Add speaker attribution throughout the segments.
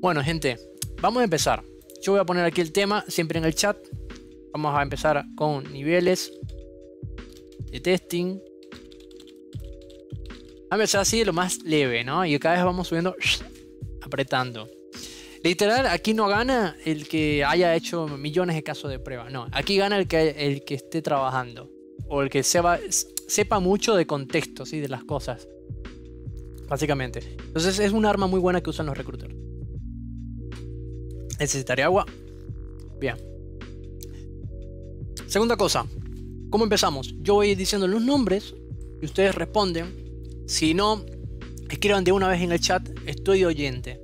Speaker 1: Bueno, gente, vamos a empezar. Yo voy a poner aquí el tema siempre en el chat. Vamos a empezar con niveles de testing. A empezar así de lo más leve, ¿no? Y cada vez vamos subiendo, apretando. Literal, aquí no gana el que haya hecho millones de casos de prueba. No, aquí gana el que, el que esté trabajando. O el que sepa, mucho de contexto, ¿sí? De las cosas. Básicamente. Entonces es un arma muy buena que usan los recruiters. ¿Necesitaré agua? Bien. Segunda cosa. ¿Cómo empezamos? Yo voy diciendo los nombres y ustedes responden. Si no, escriban de una vez en el chat estoy oyente.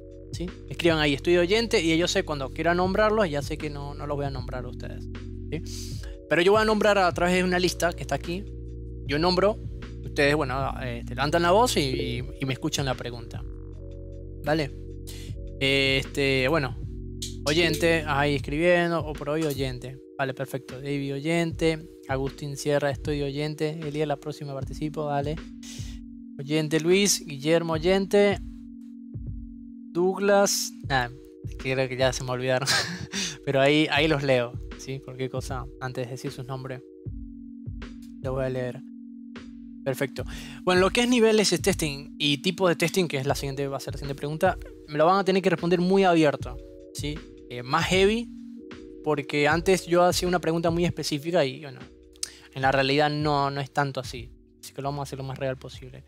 Speaker 1: Escriban ahí, estoy oyente y yo sé cuando quiera nombrarlos, ya sé que no, no los voy a nombrar a ustedes. Pero yo voy a nombrar a través de una lista que está aquí. Yo nombro, ustedes, bueno, este, levantan la voz y, me escuchan la pregunta. ¿Vale? Este, bueno, oyente, ahí escribiendo, o por hoy oyente. Vale, perfecto. David oyente, Agustín Sierra, estoy oyente. Elías, la próxima participo, vale. Oyente Luis, Guillermo oyente, Douglas. Ah, creo que ya se me olvidaron. Pero ahí, ahí los leo. ¿sí? Cualquier cosa, antes de decir sus nombres, lo voy a leer. Perfecto. Bueno, lo que es niveles de testing y tipo de testing, que es la siguiente, va a ser la siguiente pregunta, me lo van a tener que responder muy abierto. ¿sí? Eh, más heavy, porque antes yo hacía una pregunta muy específica y bueno, en la realidad no, no es tanto así. Así que lo vamos a hacer lo más real posible.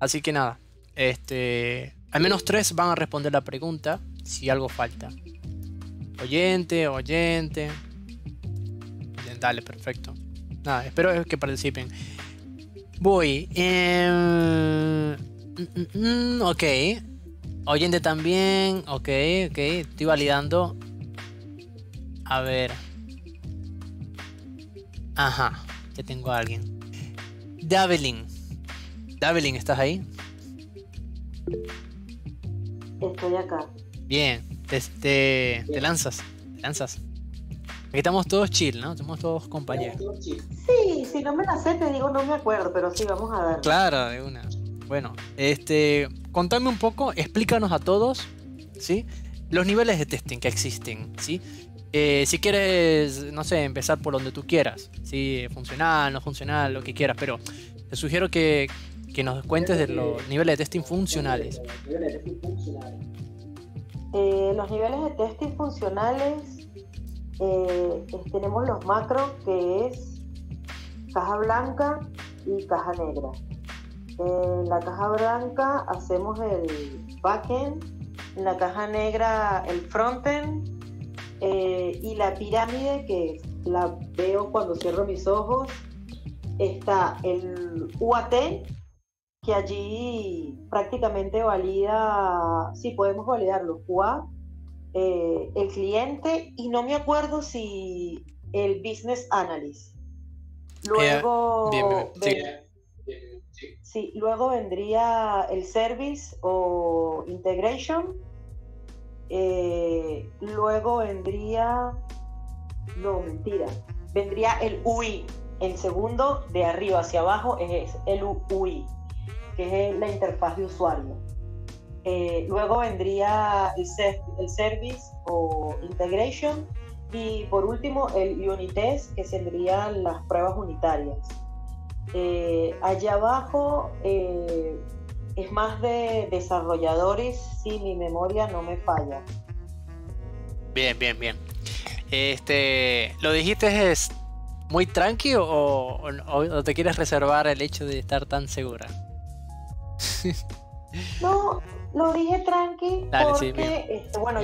Speaker 1: Así que nada, este, al menos tres van a responder la pregunta si algo falta. Oyente, oyente. Dale, perfecto. Nada, espero que participen. Voy. Mm, ok. Oyente también. Ok, ok. Estoy validando. A ver. Ajá. Ya tengo a alguien. Davelin. Davelin, ¿estás ahí?
Speaker 2: Estoy acá.
Speaker 1: Bien, te, te, lanzas, te lanzas. Aquí estamos todos chill, ¿no? Estamos todos compañeros.
Speaker 2: Sí, si no me la sé, te digo, no me acuerdo, pero sí, vamos a ver.
Speaker 1: Claro, de una. Bueno, este, contame un poco, explícanos a todos, ¿sí? Los niveles de testing que existen, ¿sí? Eh, si quieres, no sé, empezar por donde tú quieras, ¿sí? Funcional, no funcional, lo que quieras, pero te sugiero que, que nos cuentes de los niveles de testing funcionales.
Speaker 2: Eh, los niveles de testing funcionales eh, tenemos los macros que es caja blanca y caja negra. En la caja blanca hacemos el backend, en la caja negra el frontend eh, y la pirámide que la veo cuando cierro mis ojos está el UAT que allí prácticamente valida, sí podemos validar los QA, eh, el cliente y no me acuerdo si el business analyst. Luego, sí. Luego vendría el service o integration. Eh, luego vendría, no mentira, vendría el UI. El segundo de arriba hacia abajo es el UI que es la interfaz de usuario. Eh, luego vendría el, el service o integration y por último el unit test, que serían las pruebas unitarias. Eh, allá abajo eh, es más de desarrolladores, si mi memoria no me falla.
Speaker 1: Bien, bien, bien. Este, ¿Lo dijiste es muy tranqui o, o te quieres reservar el hecho de estar tan segura?
Speaker 2: No, lo dije tranqui porque, este, bueno,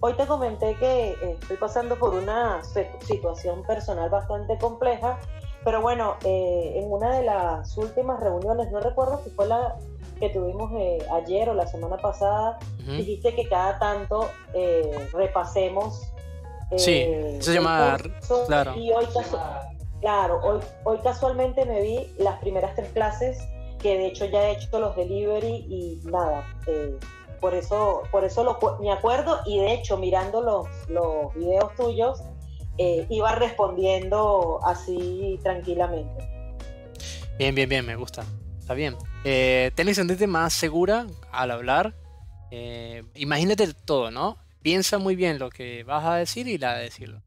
Speaker 2: hoy te, comenté que estoy pasando por una situación personal bastante compleja, pero bueno, eh, en una de las últimas reuniones, no recuerdo si fue la que tuvimos eh, ayer o la semana pasada, dijiste que cada tanto repasemos.
Speaker 1: sí, se llama... Claro.
Speaker 2: Y hoy, claro, hoy, hoy casualmente me vi las primeras tres clases que de hecho ya he hecho los delivery y nada, eh, por eso, por eso lo, me acuerdo y de hecho mirando los, los videos tuyos eh, iba respondiendo así tranquilamente.
Speaker 1: Bien, bien, bien, me gusta. Está bien. Eh, ¿Tenés sentirte más segura al hablar? Eh, imagínate todo, ¿no? Piensa muy bien lo que vas a decir y la de decirlo.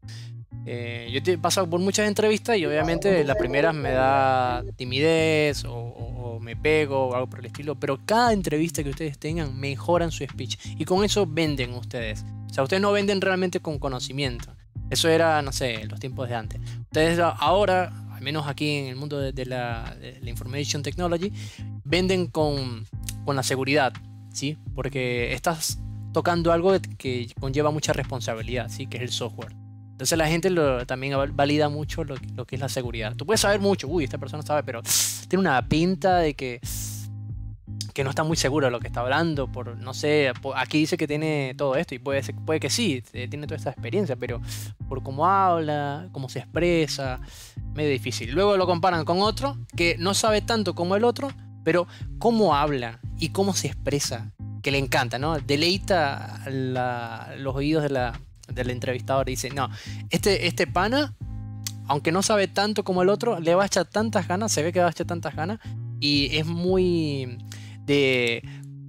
Speaker 1: Eh, yo he pasado por muchas entrevistas y obviamente las primeras me da timidez o, me pego o algo por el estilo, pero cada entrevista que ustedes tengan mejoran su speech y con eso venden ustedes. O sea, ustedes no venden realmente con conocimiento. Eso era, no sé, los tiempos de antes. Ustedes ahora, al menos aquí en el mundo de, la, information technology, venden con, con la seguridad, ¿sí? Porque estás tocando algo que conlleva mucha responsabilidad, ¿sí? Que es el software. Entonces la gente también valida mucho lo, que es la seguridad. Tú puedes saber mucho, uy, esta persona sabe, pero tiene una pinta de que, que no está muy seguro de lo que está hablando. Por, no sé, aquí dice que tiene todo esto y puede, puede que sí, tiene toda esta experiencia, pero por cómo habla, cómo se expresa, medio difícil. Luego lo comparan con otro que no sabe tanto como el otro, pero cómo habla y cómo se expresa, que le encanta, ¿no? Deleita los oídos de la, del entrevistador dice, no, este, este pana, aunque no sabe tanto como el otro, le va a echar tantas ganas, se ve que va a echar tantas ganas y es muy de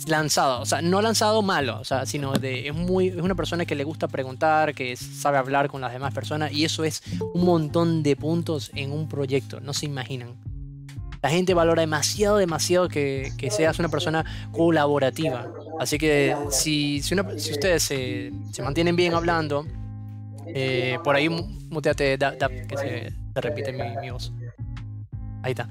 Speaker 1: lanzado, o sea, no lanzado malo, o sea, sino de es muy es una persona que le gusta preguntar, que sabe hablar con las demás personas y eso es un montón de puntos en un proyecto, no se imaginan. La gente valora demasiado, demasiado que, seas una persona colaborativa. Así que si, si, ustedes se, mantienen bien hablando, eh, por ahí muteate, que se, repite mi, voz. Ahí está.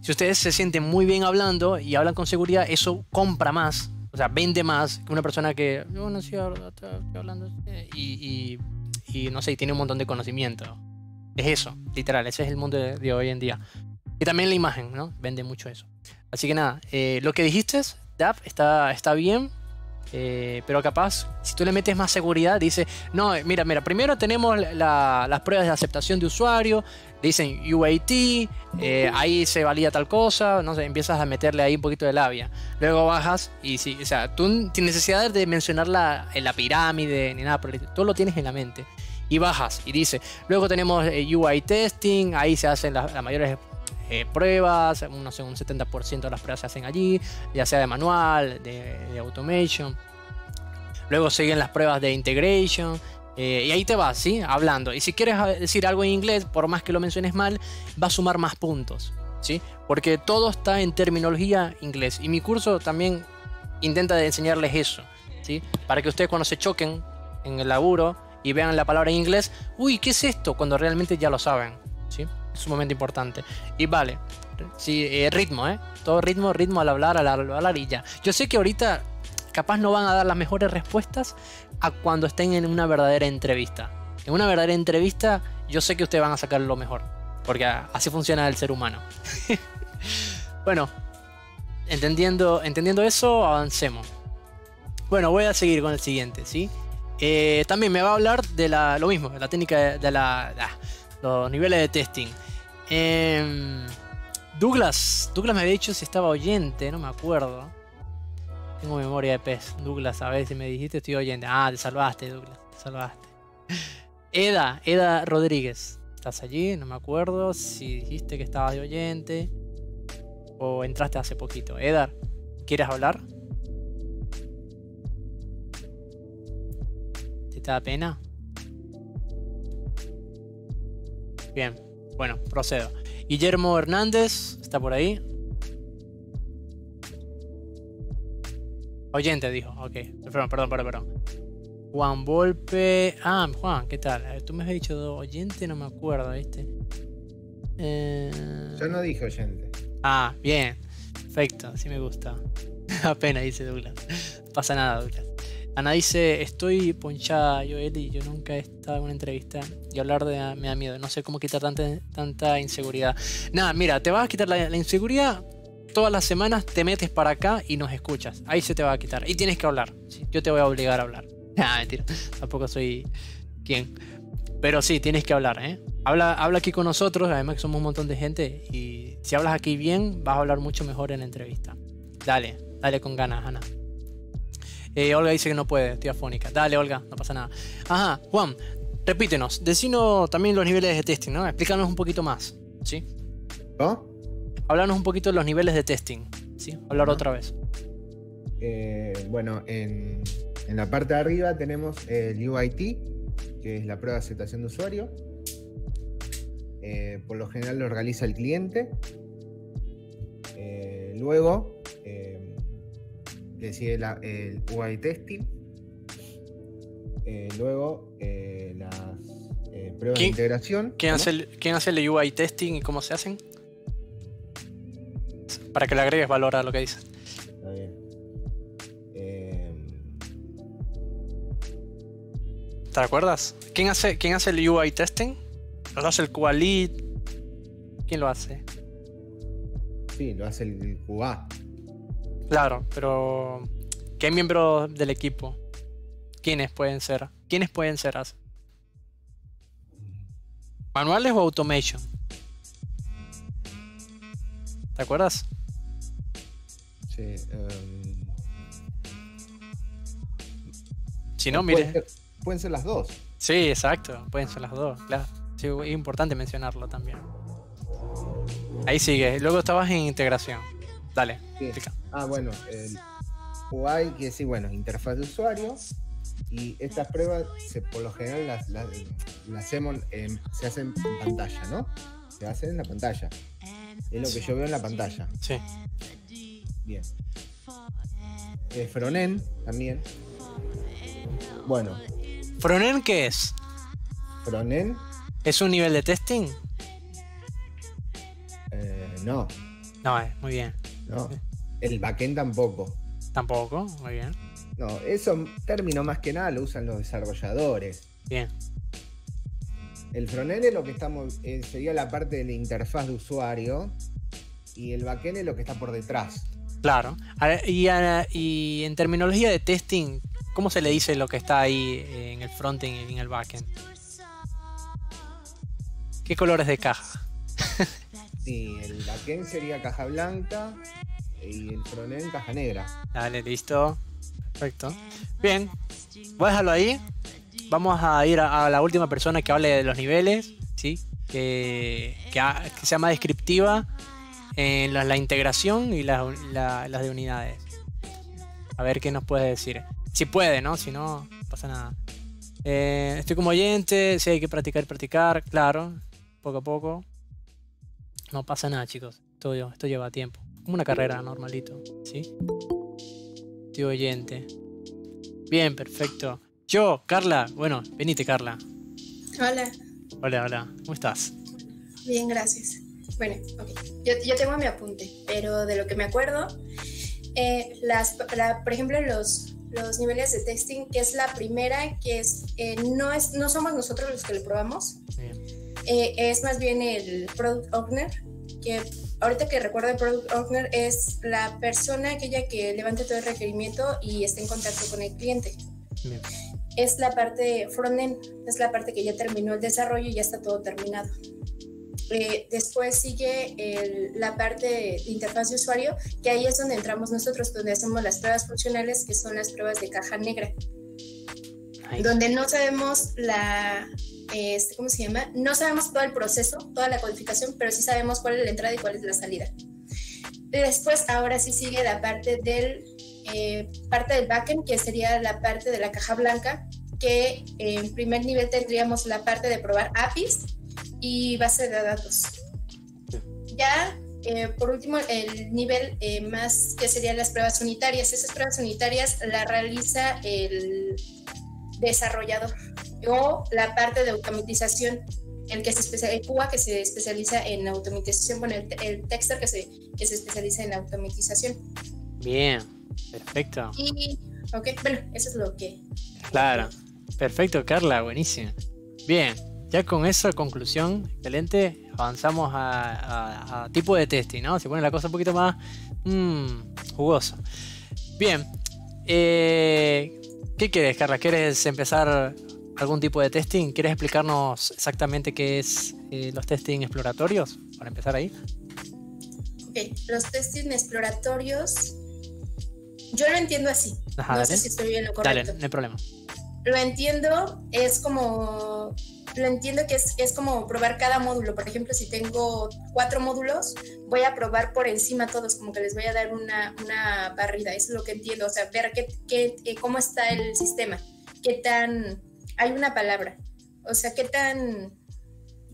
Speaker 1: Si ustedes se sienten muy bien hablando y hablan con seguridad, eso compra más, o sea, vende más que una persona que, yo no estoy hablando, y, y, no sé, y tiene un montón de conocimiento. Es eso, literal, ese es el mundo de hoy en día. Y también la imagen, ¿no? Vende mucho eso. Así que nada, eh, lo que dijiste, DAP, está, está bien. Eh, pero capaz, si tú le metes más seguridad, dice, no, eh, mira, mira, primero tenemos las pruebas de aceptación de usuario, dicen UAT, ahí se valida tal cosa, no sé, empiezas a meterle ahí un poquito de labia. Luego bajas y sí, o sea, tú sin necesidad de mencionar la, la pirámide ni nada el tú lo tienes en la mente. Y bajas y dice, luego tenemos UI testing, ahí se hacen las mayores eh, pruebas, no sé, un 70% de las pruebas se hacen allí, ya sea de manual, de, automation. Luego siguen las pruebas de integration. Eh, y ahí te vas, ¿sí? Hablando. Y si quieres decir algo en inglés, por más que lo menciones mal, va a sumar más puntos, ¿sí? Porque todo está en terminología inglés. Y mi curso también intenta enseñarles eso, ¿sí? Para que ustedes cuando se choquen en el laburo y vean la palabra en inglés, uy, ¿qué es esto? Cuando realmente ya lo saben, ¿sí? Sumamente importante. Y vale, sí, eh, ritmo, ¿eh? Todo ritmo, ritmo al hablar, al hablar y ya. Yo sé que ahorita capaz no van a dar las mejores respuestas a cuando estén en una verdadera entrevista. En una verdadera entrevista yo sé que ustedes van a sacar lo mejor, porque así funciona el ser humano. bueno, entendiendo, entendiendo eso, avancemos. Bueno, voy a seguir con el siguiente, ¿sí? Eh, también me va a hablar de la, lo mismo, de la técnica de la, ah, los niveles de testing. Em, Douglas, Douglas me había dicho si estaba oyente, no me acuerdo. Tengo memoria de pez. Douglas, a ver si me dijiste estoy oyente. Ah, te salvaste, Douglas, te salvaste. Eda, Eda Rodríguez. ¿Estás allí? No me acuerdo si dijiste que estabas de oyente o entraste hace poquito. Edar, ¿quieres hablar? ¿Te da pena? Bien, bueno, procedo. Guillermo Hernández, ¿está por ahí? Oyente, dijo. Ok, perdón, perdón, perdón, perdón. Juan Volpe. Ah, Juan, ¿qué tal? Eh, tú me has dicho oyente, no me acuerdo, ¿viste?
Speaker 3: Eh... Yo no dije oyente.
Speaker 1: Ah, bien. Perfecto, así me gusta. Apenas dice Douglas. No pasa nada, Douglas. Ana dice, estoy ponchada, Joel, y yo nunca he estado en una entrevista y hablar de me da miedo. No sé cómo quitar tanta, tanta inseguridad. Nada, mira, te vas a quitar la, inseguridad. Todas las semanas te metes para acá y nos escuchas. Ahí se te va a quitar. Y tienes que hablar. Yo te voy a obligar a hablar. Ah, mentira. Tampoco soy quien. Pero sí, tienes que hablar, ¿eh? Habla, habla aquí con nosotros, además que somos un montón de gente. Y si hablas aquí bien, vas a hablar mucho mejor en la entrevista. Dale, dale con ganas, Ana. Eh, Olga dice que no puede, estoy afónica. Dale, Olga, no pasa nada. Ajá, Juan, repítenos. Decinos también los niveles de testing, ¿no? Explícanos un poquito más, ¿sí?
Speaker 3: ¿No?
Speaker 1: Hablarnos un poquito de los niveles de testing, ¿sí? Hablar otra vez.
Speaker 3: Eh, bueno, en, la parte de arriba tenemos el UIT, que es la prueba de aceptación de usuario. Eh, por lo general lo realiza el cliente. Eh, luego le sigue el UI testing. luego las pruebas de integración.
Speaker 1: ¿quién hace, el, ¿Quién hace el UI testing y cómo se hacen? Para que le agregues valor a lo que dice. Está bien. ¿Te acuerdas? ¿Quién hace, ¿Quién hace el UI testing? ¿Lo hace el QA lead? ¿Quién lo hace?
Speaker 3: Sí, lo hace el QA.
Speaker 1: Claro, pero ¿qué miembro del equipo? ¿Quiénes pueden ser? ¿Quiénes pueden ser? ¿Manuales o automation? ¿Te acuerdas? Sí. Um... Si no, mire.
Speaker 3: Pueden ser las dos.
Speaker 1: Sí, exacto, pueden ser las dos, claro. Sí, es importante mencionarlo también. Ahí sigue, luego estabas en integración. Dale,
Speaker 3: Ah, bueno, el UI que sí, bueno, interfaz de usuario. Y estas pruebas, se, por lo general, las, las, hacemos se hacen en pantalla, ¿no? Se hacen en la pantalla. Es lo que yo veo en la pantalla.
Speaker 1: Sí.
Speaker 3: Bien. El frontend también. Bueno,
Speaker 1: ¿Frontend qué es?
Speaker 3: ¿Frontend?
Speaker 1: ¿Es un nivel de testing?
Speaker 3: Eh, no.
Speaker 1: No, es, muy bien.
Speaker 3: No. El backend tampoco.
Speaker 1: Tampoco, muy bien.
Speaker 3: No, eso término más que nada lo usan los desarrolladores.
Speaker 1: Bien.
Speaker 3: El frontend es lo que estamos, eh, sería la parte de la interfaz de usuario y el backend es lo que está por detrás.
Speaker 1: Claro. Y, y en terminología de testing, ¿Cómo se le dice lo que está ahí en el frontend y en el backend? ¿Qué colores de caja?
Speaker 3: sí, el backend sería caja blanca y el frontend caja negra.
Speaker 1: Dale, listo. Perfecto. Bien, voy a dejarlo ahí. Vamos a ir a, la última persona que hable de los niveles, ¿sí? que, sea más descriptiva en la, integración y las de unidades. A ver qué nos puede decir. Si puede, ¿no? Si no, no pasa nada. Eh, estoy como oyente, si hay que practicar, practicar, claro, poco a poco. No pasa nada, chicos. Esto lleva tiempo. Como una carrera normalito, ¿sí? Estoy oyente. Bien, perfecto. Yo, Carla, bueno, venite, Carla.
Speaker 4: Hola.
Speaker 1: Hola, hola. ¿Cómo estás?
Speaker 4: Bien, gracias. Bueno, ok. Yo, yo tengo mi apunte, pero de lo que me acuerdo, eh, las, por ejemplo, los los niveles de testing, que es la primera, que es, eh, no, es no somos nosotros los que lo probamos, eh, es más bien el Product Owner, que ahorita que recuerdo el Product Owner es la persona aquella que levante todo el requerimiento y esté en contacto con el cliente. Es la parte front-end, es la parte que ya terminó el desarrollo y ya está todo terminado. Eh, después sigue la parte de interfaz de usuario, que ahí es donde entramos nosotros, donde hacemos las pruebas funcionales, que son las pruebas de caja negra. Donde no sabemos la, este, ¿cómo se llama? No sabemos todo el proceso, toda la codificación, pero sí sabemos cuál es la entrada y cuál es la salida. Después, ahora sí sigue la parte del, eh, parte del backend, que sería la parte de la caja blanca, que en primer nivel tendríamos la parte de probar APIs, y base de datos. Ya, eh, por último, el nivel eh, más que serían las pruebas unitarias. Esas pruebas unitarias la realiza el desarrollador o la parte de automatización, el que se especializa, el que se especializa en automatización, bueno, el, el texter que se, que se especializa en automatización.
Speaker 1: Bien, perfecto.
Speaker 4: Y, ok, bueno, eso es lo que...
Speaker 1: Claro, perfecto, Carla, buenísimo. Bien, ya con esa conclusión, excelente, avanzamos a, tipo de testing, ¿no? Se pone la cosa un poquito más mmm, jugosa. Bien, eh, ¿qué quieres, Carla? ¿Quieres empezar algún tipo de testing? ¿Quieres explicarnos exactamente qué es eh, los testing exploratorios? Para empezar ahí.
Speaker 4: Ok, los testing exploratorios, yo lo entiendo así. no sé si estoy bien lo correcto.
Speaker 1: Dale, no hay problema.
Speaker 4: Lo entiendo, es como lo entiendo que es, es como probar cada módulo. Por ejemplo, si tengo cuatro módulos, voy a probar por encima todos, como que les voy a dar una, una barrida. Eso es lo que entiendo. O sea, ver qué, qué, eh, cómo está el sistema, qué tan... Hay una palabra. O sea, qué tan...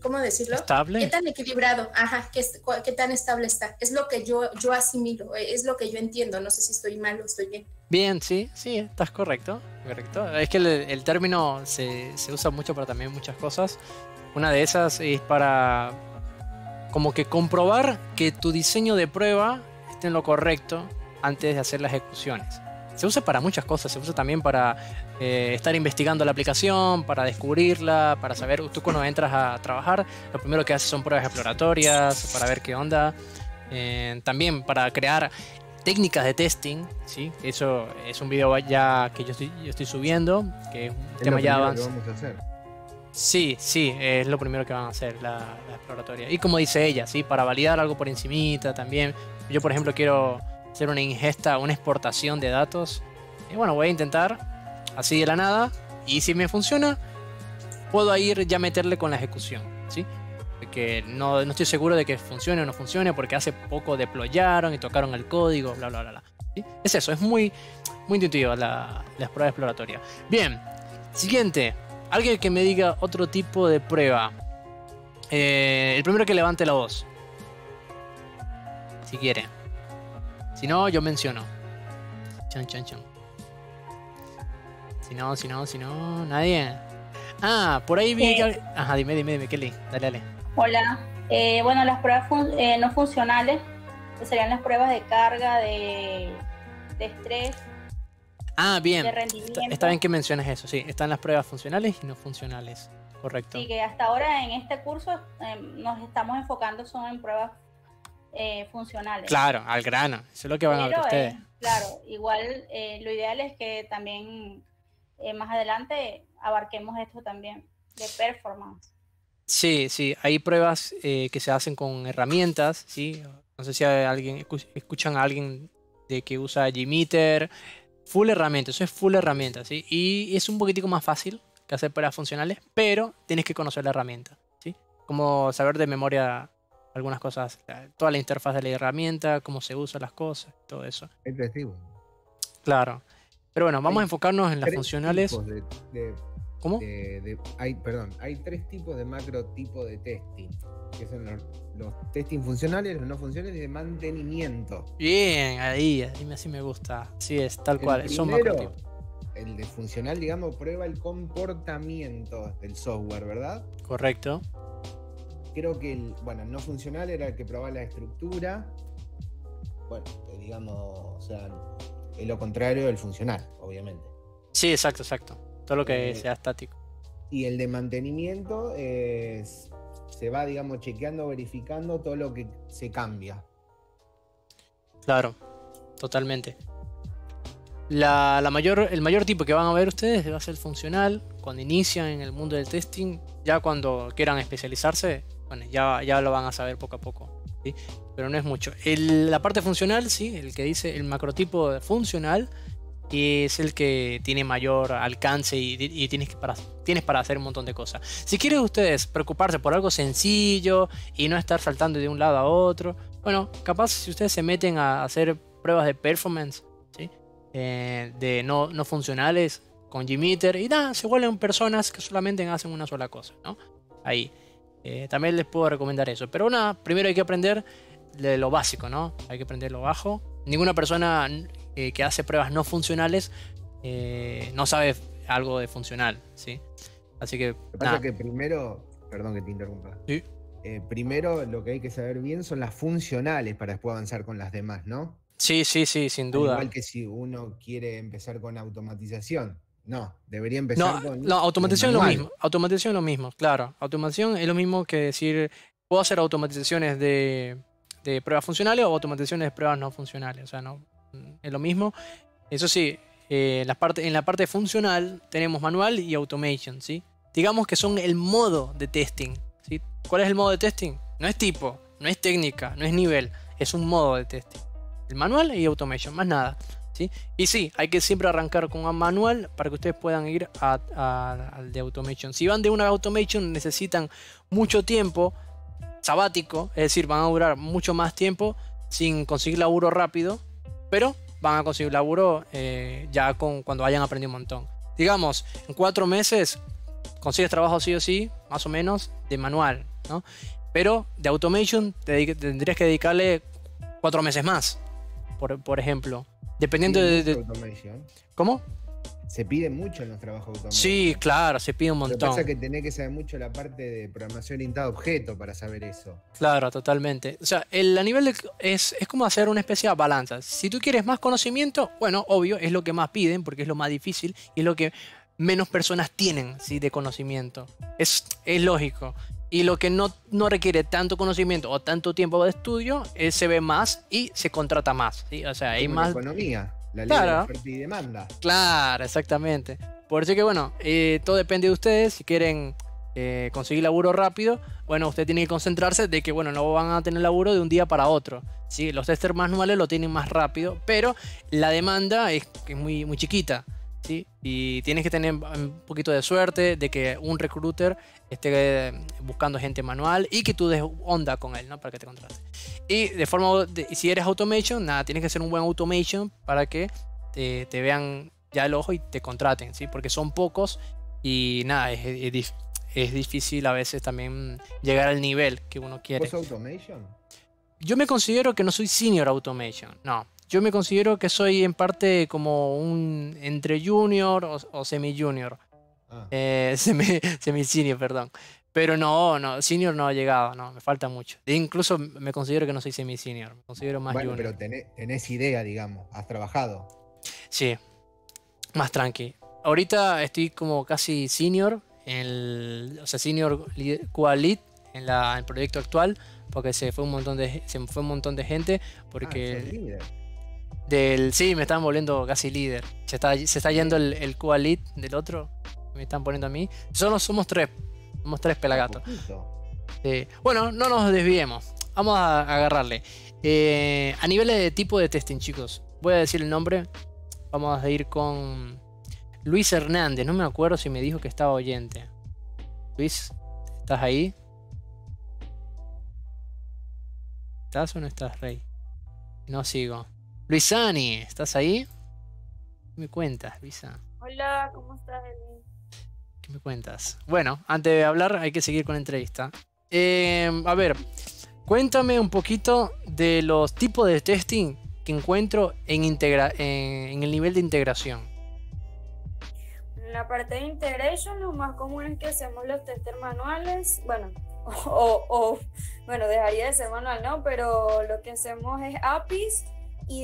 Speaker 4: ¿Cómo decirlo?
Speaker 1: ¿Estable?
Speaker 4: ¿Qué tan equilibrado? Ajá, ¿qué, qué tan estable está? Es lo que yo, yo asimilo, es lo que yo entiendo. No sé si estoy mal o estoy bien.
Speaker 1: Bien, sí, sí, estás correcto. Correcto. Es que el, término se, se, usa mucho para también muchas cosas. Una de esas es para como que comprobar que tu diseño de prueba esté en lo correcto antes de hacer las ejecuciones. Se usa para muchas cosas, se usa también para eh, estar investigando la aplicación, para descubrirla, para saber, tú cuando entras a trabajar, lo primero que haces son pruebas exploratorias, para ver qué onda. Eh, también para crear técnicas de testing, ¿sí? Eso es un video ya que yo estoy, yo estoy subiendo, que es un
Speaker 3: Es
Speaker 1: tema
Speaker 3: lo
Speaker 1: ya avanzado.
Speaker 3: vamos a hacer.
Speaker 1: Sí, sí, es lo primero que van a hacer, la, la exploratoria. Y como dice ella, ¿sí? Para validar algo por encimita también. Yo, por ejemplo, quiero hacer una ingesta, una exportación de datos. Y bueno, voy a intentar así de la nada. Y si me funciona, puedo ir ya meterle con la ejecución, ¿sí? Porque no, no estoy seguro de que funcione o no funcione, porque hace poco deployaron y tocaron el código, bla, bla, bla, bla. ¿sí? Es eso, es muy, muy intuitiva la, la prueba exploratoria. Bien, siguiente. Alguien que me diga otro tipo de prueba. Eh, el primero que levante la voz. Si quiere. Si no, yo menciono. Chan, chan, chan. Si no, si no, si no, nadie. Ah, por ahí vi
Speaker 5: Sí.
Speaker 1: que Ajá, dime, dime, dime, Kelly. Dale, dale.
Speaker 5: Hola. Eh, bueno, las pruebas fun- eh, no funcionales que serían las pruebas de carga, de, de estrés,
Speaker 1: Ah, bien.
Speaker 5: de
Speaker 1: Está,
Speaker 5: rendimiento.
Speaker 1: está bien que menciones eso, sí. Están las pruebas funcionales y no funcionales. Correcto.
Speaker 5: Sí, que hasta ahora en este curso eh, nos estamos enfocando son en pruebas eh, funcionales.
Speaker 1: Claro, al grano. Eso es lo que van a ver
Speaker 5: Pero,
Speaker 1: ustedes.
Speaker 5: eh, claro, igual eh, lo ideal es que también eh, más adelante abarquemos esto también de performance.
Speaker 1: Sí, sí, hay pruebas eh, que se hacen con herramientas, ¿sí? No sé si hay alguien, escu- escuchan a alguien de que usa Gmeter, full herramienta, eso es full herramienta, ¿sí? Y es un poquitico más fácil que hacer pruebas funcionales, pero tienes que conocer la herramienta, ¿sí? Como saber de memoria algunas cosas, toda la interfaz de la herramienta, cómo se usan las cosas, todo eso. Claro. Pero bueno, vamos a enfocarnos en las funcionales.
Speaker 3: tipos de- de-
Speaker 1: ¿Cómo?
Speaker 3: de- de- hay, perdón, hay tres tipos de macro tipo de testing, que son los, los testing funcionales, los no funcionales y de mantenimiento.
Speaker 1: Bien, ahí, ahí así me gusta. Así es, tal
Speaker 3: El
Speaker 1: cual, son
Speaker 3: primero,
Speaker 1: macrotipos.
Speaker 3: El de funcional, digamos, prueba el comportamiento del software, ¿verdad?
Speaker 1: Correcto.
Speaker 3: Creo que el, bueno, el no funcional era el que probaba la estructura. Bueno, eh, digamos, o sea, es lo contrario del funcional, obviamente.
Speaker 1: Sí, exacto, exacto. Todo lo que
Speaker 3: Eh,
Speaker 1: sea estático.
Speaker 3: Y el de mantenimiento es, se va, digamos, chequeando, verificando todo lo que se cambia.
Speaker 1: Claro, totalmente. La, la mayor, el mayor tipo que van a ver ustedes va a ser funcional. Cuando inician en el mundo del testing, ya cuando quieran especializarse, bueno, ya, ya lo van a saber poco a poco. ¿sí? Pero no es mucho. El- la parte funcional, sí, el que dice el macrotipo funcional, es el que tiene mayor alcance y, y tienes, que para, tienes para hacer un montón de cosas. Si quieren ustedes preocuparse por algo sencillo y no estar saltando de un lado a otro, bueno, capaz si ustedes se meten a hacer pruebas de performance, ¿sí? Eh, de no, no funcionales con Gmeter y nada, se vuelven personas que solamente hacen una sola cosa, ¿no? Ahí. Eh, también les puedo recomendar eso. Pero nada, primero hay que aprender de lo básico, ¿no? Hay que aprender lo bajo. Ninguna persona eh, que hace pruebas no funcionales eh, no sabe algo de funcional, ¿sí? Así que,
Speaker 3: Lo que pasa que primero, perdón que te interrumpa.
Speaker 1: Sí.
Speaker 3: Eh, primero lo que hay que saber bien son las funcionales para después avanzar con las demás, ¿no?
Speaker 1: Sí, sí, sí, sin duda.
Speaker 3: Igual que si uno quiere empezar con automatización. No, debería empezar
Speaker 1: No,
Speaker 3: con.
Speaker 1: no, automatización es lo mismo. Automatización es lo mismo, claro. Automatización es lo mismo que decir, puedo hacer automatizaciones de, de pruebas funcionales o automatizaciones de pruebas no funcionales. O sea, no es lo mismo. Eso sí, eh, en la parte funcional tenemos manual y automation, ¿sí? Digamos que son el modo de testing, ¿sí? ¿Cuál es el modo de testing? No es tipo, no es técnica, no es nivel, es un modo de testing. El manual y automation, más nada. ¿sí? Y sí, hay que siempre arrancar con un manual para que ustedes puedan ir a- a- al de automation. Si van de una automation necesitan mucho tiempo sabático, es decir, van a durar mucho más tiempo sin conseguir laburo rápido, pero van a conseguir laburo eh, ya con, cuando hayan aprendido un montón. Digamos, en cuatro meses consigues trabajo sí o sí, más o menos, de manual, ¿no? Pero de automation te tendrías que dedicarle cuatro meses más, por, por ejemplo. Dependiendo de. ¿Cómo?
Speaker 3: Se pide mucho en los trabajos automation.
Speaker 1: Sí, claro, se pide un
Speaker 3: Lo que
Speaker 1: montón.
Speaker 3: pasa es que tenés que saber mucho la parte de programación orientada a objeto para saber eso.
Speaker 1: Claro, totalmente. O sea, el, a nivel de, es, es como hacer una especie de balanza. Si tú quieres más conocimiento, bueno, obvio, es lo que más piden porque es lo más difícil y es lo que menos personas tienen ¿sí? de conocimiento. Es, es lógico. Y lo que no, no requiere tanto conocimiento o tanto tiempo de estudio, eh, se ve más y se contrata más. ¿sí? O sea, hay
Speaker 3: Como la
Speaker 1: más...
Speaker 3: economía, la ley de
Speaker 1: Claro.
Speaker 3: oferta y demanda.
Speaker 1: Claro, exactamente. Por eso que bueno, eh, todo depende de ustedes. Si quieren eh, conseguir laburo rápido, bueno, usted tiene que concentrarse de que bueno, no van a tener laburo de un día para otro. ¿sí? Los testers manuales lo tienen más rápido, pero la demanda es, es muy, muy chiquita. ¿sí? Y tienes que tener un poquito de suerte de que un recruiter esté eh, buscando gente manual y que tú des onda con él, ¿no? Para que te contrate. Y de forma, de- si eres automation, nada, tienes que ser un buen automation para que te, te vean ya el ojo y te contraten, ¿sí? Porque son pocos y nada, es, es es difícil a veces también llegar al nivel que uno quiere.
Speaker 3: ¿Vos automation?
Speaker 1: Yo me considero que no soy senior automation, no. Yo me considero que soy en parte como un entre junior o, o semi junior.
Speaker 3: Ah,
Speaker 1: Eh, semi, semi senior, perdón. Pero no, no, senior no ha llegado, no, me falta mucho. E incluso me considero que no soy semi senior, me considero más
Speaker 3: bueno,
Speaker 1: junior.
Speaker 3: pero tenés, tenés idea, digamos. Has trabajado.
Speaker 1: Sí, más tranqui. Ahorita estoy como casi senior, en el, o sea, senior lead en, la, en el proyecto actual, porque se fue un montón de, se fue un montón de gente,
Speaker 3: Ah,
Speaker 1: porque
Speaker 3: líder.
Speaker 1: del sí me están volviendo casi líder. Se está, se está yendo el, el lead del otro, me están poniendo a mí. Solo somos tres, somos tres pelagatos. Eh, bueno, no nos desviemos. Vamos a agarrarle. Eh, a niveles de tipo de testing, chicos. Voy a decir el nombre. Vamos a ir con Luis Hernández. No me acuerdo si me dijo que estaba oyente. Luis, ¿estás ahí? ¿Estás o no estás, Rey? No sigo. Luisani, ¿estás ahí? ¿Qué me cuentas, Luisa?
Speaker 5: Hola, ¿cómo estás, Eli?
Speaker 1: ¿Qué me cuentas? Bueno, antes de hablar hay que seguir con la entrevista. Eh, a ver, cuéntame un poquito de los tipos de testing que encuentro en, integra el nivel de integración.
Speaker 6: La parte de integration, lo más común es que hacemos los testers manuales. Bueno, o, bueno, dejaría de ser manual, ¿no? Pero lo que hacemos es APIs y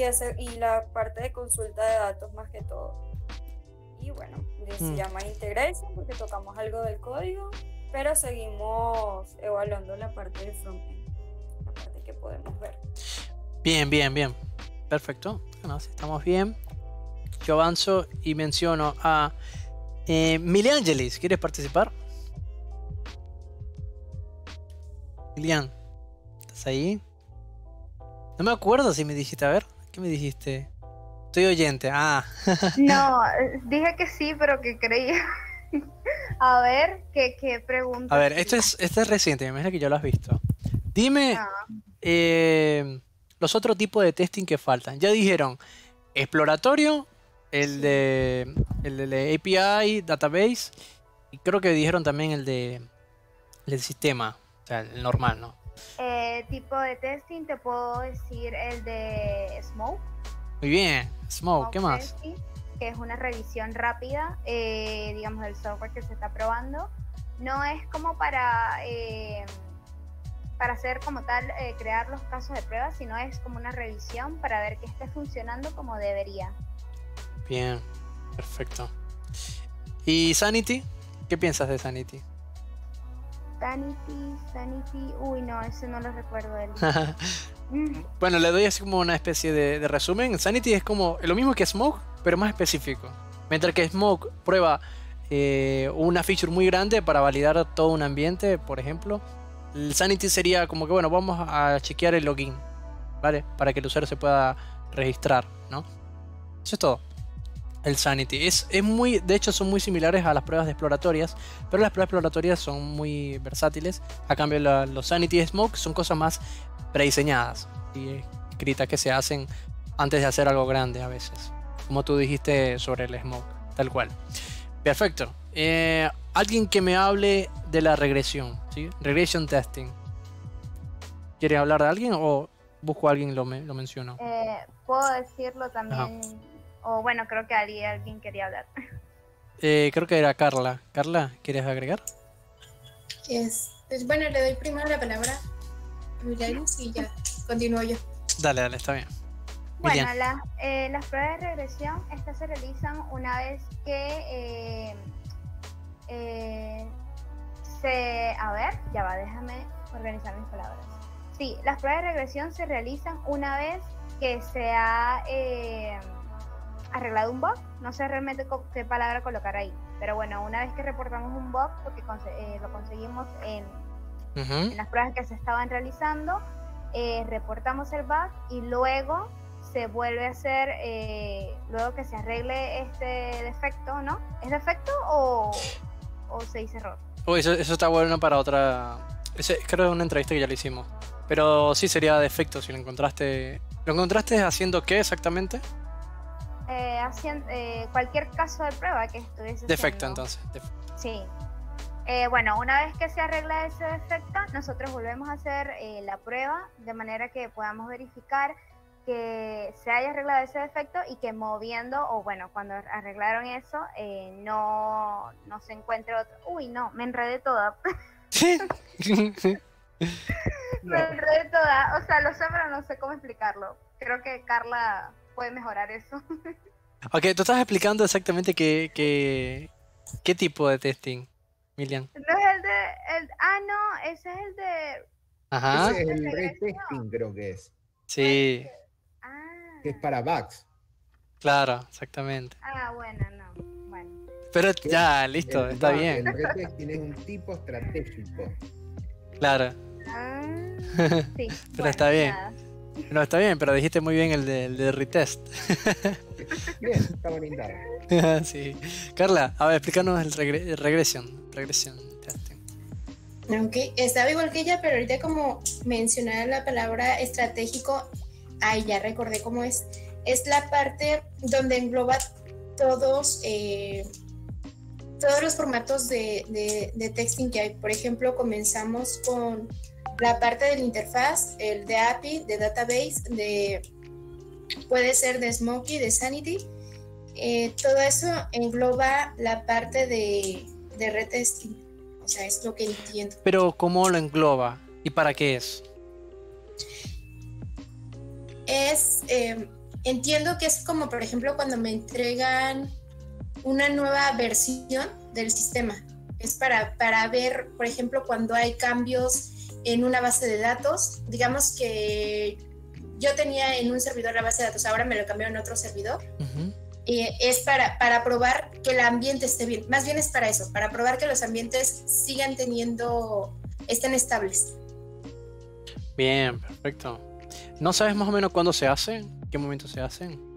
Speaker 6: la parte de consulta de datos más que todo. Y bueno, se
Speaker 1: Mm.
Speaker 6: llama integration porque tocamos algo del código, pero seguimos evaluando la parte del frontend, la parte que podemos ver.
Speaker 1: Bien, bien, bien. Perfecto. Bueno, si estamos bien. Yo avanzo y menciono a eh, Angelis. ¿Quieres participar? Milian, ¿estás ahí? No me acuerdo si me dijiste, a ver, ¿qué me dijiste? Estoy oyente, ah.
Speaker 7: No, dije que sí, pero que creía. A ver, ¿qué, qué pregunta?
Speaker 1: A ver, esto es, esto es reciente, me imagino que ya lo has visto. Dime
Speaker 7: Ah,
Speaker 1: eh, los otros tipos de testing que faltan. Ya dijeron exploratorio, el de, el de API, database, y creo que dijeron también el de el sistema, o sea, el normal, ¿no?
Speaker 7: eh, tipo de testing, te puedo decir el de Smoke.
Speaker 1: Muy bien, Smoke, ¿qué más?
Speaker 7: que es una revisión rápida, eh, digamos, del software que se está probando. No es como para, eh, para hacer como tal, eh, crear los casos de prueba, sino es como una revisión para ver que esté funcionando como debería.
Speaker 1: Bien, perfecto. ¿Y Sanity? ¿Qué piensas de Sanity?
Speaker 7: Sanity, Sanity, uy no, eso no lo recuerdo del
Speaker 1: bueno, le doy así como una especie de, de resumen. Sanity es como lo mismo que Smoke, pero más específico. Mientras que Smoke prueba eh, una feature muy grande para validar todo un ambiente, por ejemplo. El Sanity sería como que, bueno, vamos a chequear el login, ¿vale? Para que el usuario se pueda registrar, ¿no? Eso es todo. El Sanity. Es, es muy, de hecho, son muy similares a las pruebas de exploratorias, pero las pruebas exploratorias son muy versátiles. A cambio, la- los Sanity y Smoke son cosas más prediseñadas y escritas que se hacen antes de hacer algo grande a veces. Como tú dijiste sobre el Smoke, tal cual. Perfecto. Eh, alguien que me hable de la regresión, ¿sí? Regression testing. ¿Quiere hablar de alguien o busco a alguien y lo, me- lo menciono?
Speaker 7: Eh, Puedo decirlo también, o bueno, creo que alguien, alguien quería hablar.
Speaker 1: Eh, creo que era Carla. Carla, ¿quieres agregar?
Speaker 4: Es, pues bueno, le doy primero la palabra a Milagros y ya continúo yo.
Speaker 1: Dale, dale, está bien.
Speaker 7: Bueno, eh, las pruebas de regresión, estas se realizan una vez que eh, eh, se... A ver, ya va, déjame organizar mis palabras. Sí, las pruebas de regresión se realizan una vez que se ha eh, arreglado un bug. No sé realmente qué palabra colocar ahí, pero bueno, una vez que reportamos un bug, porque conse- eh, lo conseguimos en,
Speaker 1: Ujú.
Speaker 7: en las pruebas que se estaban realizando, eh, reportamos el bug y luego se vuelve a hacer, eh, luego que se arregle este defecto, ¿no? ¿Es defecto o, o se dice error?
Speaker 1: Uy, eso, eso está bueno para otra. Ese, creo que es una entrevista que ya le hicimos. Pero sí sería defecto si lo encontraste. ¿Lo encontraste haciendo qué exactamente?
Speaker 7: Eh, hacien- eh, cualquier caso de prueba que estuviese
Speaker 1: Defecto,
Speaker 7: haciendo.
Speaker 1: entonces. Def-
Speaker 7: Sí. Eh, bueno, una vez que se arregla ese defecto, nosotros volvemos a hacer eh, la prueba de manera que podamos verificar que se haya arreglado ese defecto y que moviendo, o bueno, cuando arreglaron eso, no, no se encuentre otro. Uy, no, me enredé toda. me enredé toda. O sea, lo sé, pero no sé cómo explicarlo. Creo que Carla puede mejorar eso.
Speaker 1: ok, tú estás explicando exactamente qué, qué, qué tipo de testing, Milian.
Speaker 7: No es el de. El, ah, no, ese es el de.
Speaker 1: Ajá.
Speaker 3: Ese es el retesting, creo que es.
Speaker 1: Sí,
Speaker 7: Ah,
Speaker 3: Que es para bugs.
Speaker 1: claro, exactamente.
Speaker 7: ah bueno, no. Bueno.
Speaker 1: Pero ya, listo,
Speaker 3: El
Speaker 1: está bien.
Speaker 3: El retesting es un tipo estratégico.
Speaker 1: Claro.
Speaker 7: Ah, sí.
Speaker 1: Pero está bien.
Speaker 7: nada.
Speaker 1: No, está bien, pero dijiste muy bien el de, el de retest.
Speaker 3: Bien, está bonita.
Speaker 1: sí. Carla, a ver, explícanos el regre- regression. Regression testing.
Speaker 4: Ok, estaba igual que ella, pero ahorita como mencionaba la palabra estratégico, ay, ya recordé cómo es. Es la parte donde engloba todos, eh, todos los formatos de, de, de texting que hay. Por ejemplo, comenzamos con la parte de la interfaz, el de API, de database, de puede ser de Smokey, de Sanity. Eh, todo eso engloba la parte de, de retesting. O sea, es lo que entiendo.
Speaker 1: Pero, ¿cómo lo engloba? ¿Y para qué es?
Speaker 4: Es, eh, entiendo que es como, por ejemplo, cuando me entregan una nueva versión del sistema. Es para, para ver, por ejemplo, cuando hay cambios en una base de datos. Digamos que yo tenía en un servidor la base de datos, ahora me lo cambiaron a otro servidor. Y es para, para probar que el ambiente esté bien. Más bien es para eso, para probar que los ambientes sigan teniendo, estén estables.
Speaker 1: Bien, perfecto. ¿No sabes más o menos cuándo se hacen? ¿Qué momento se hacen?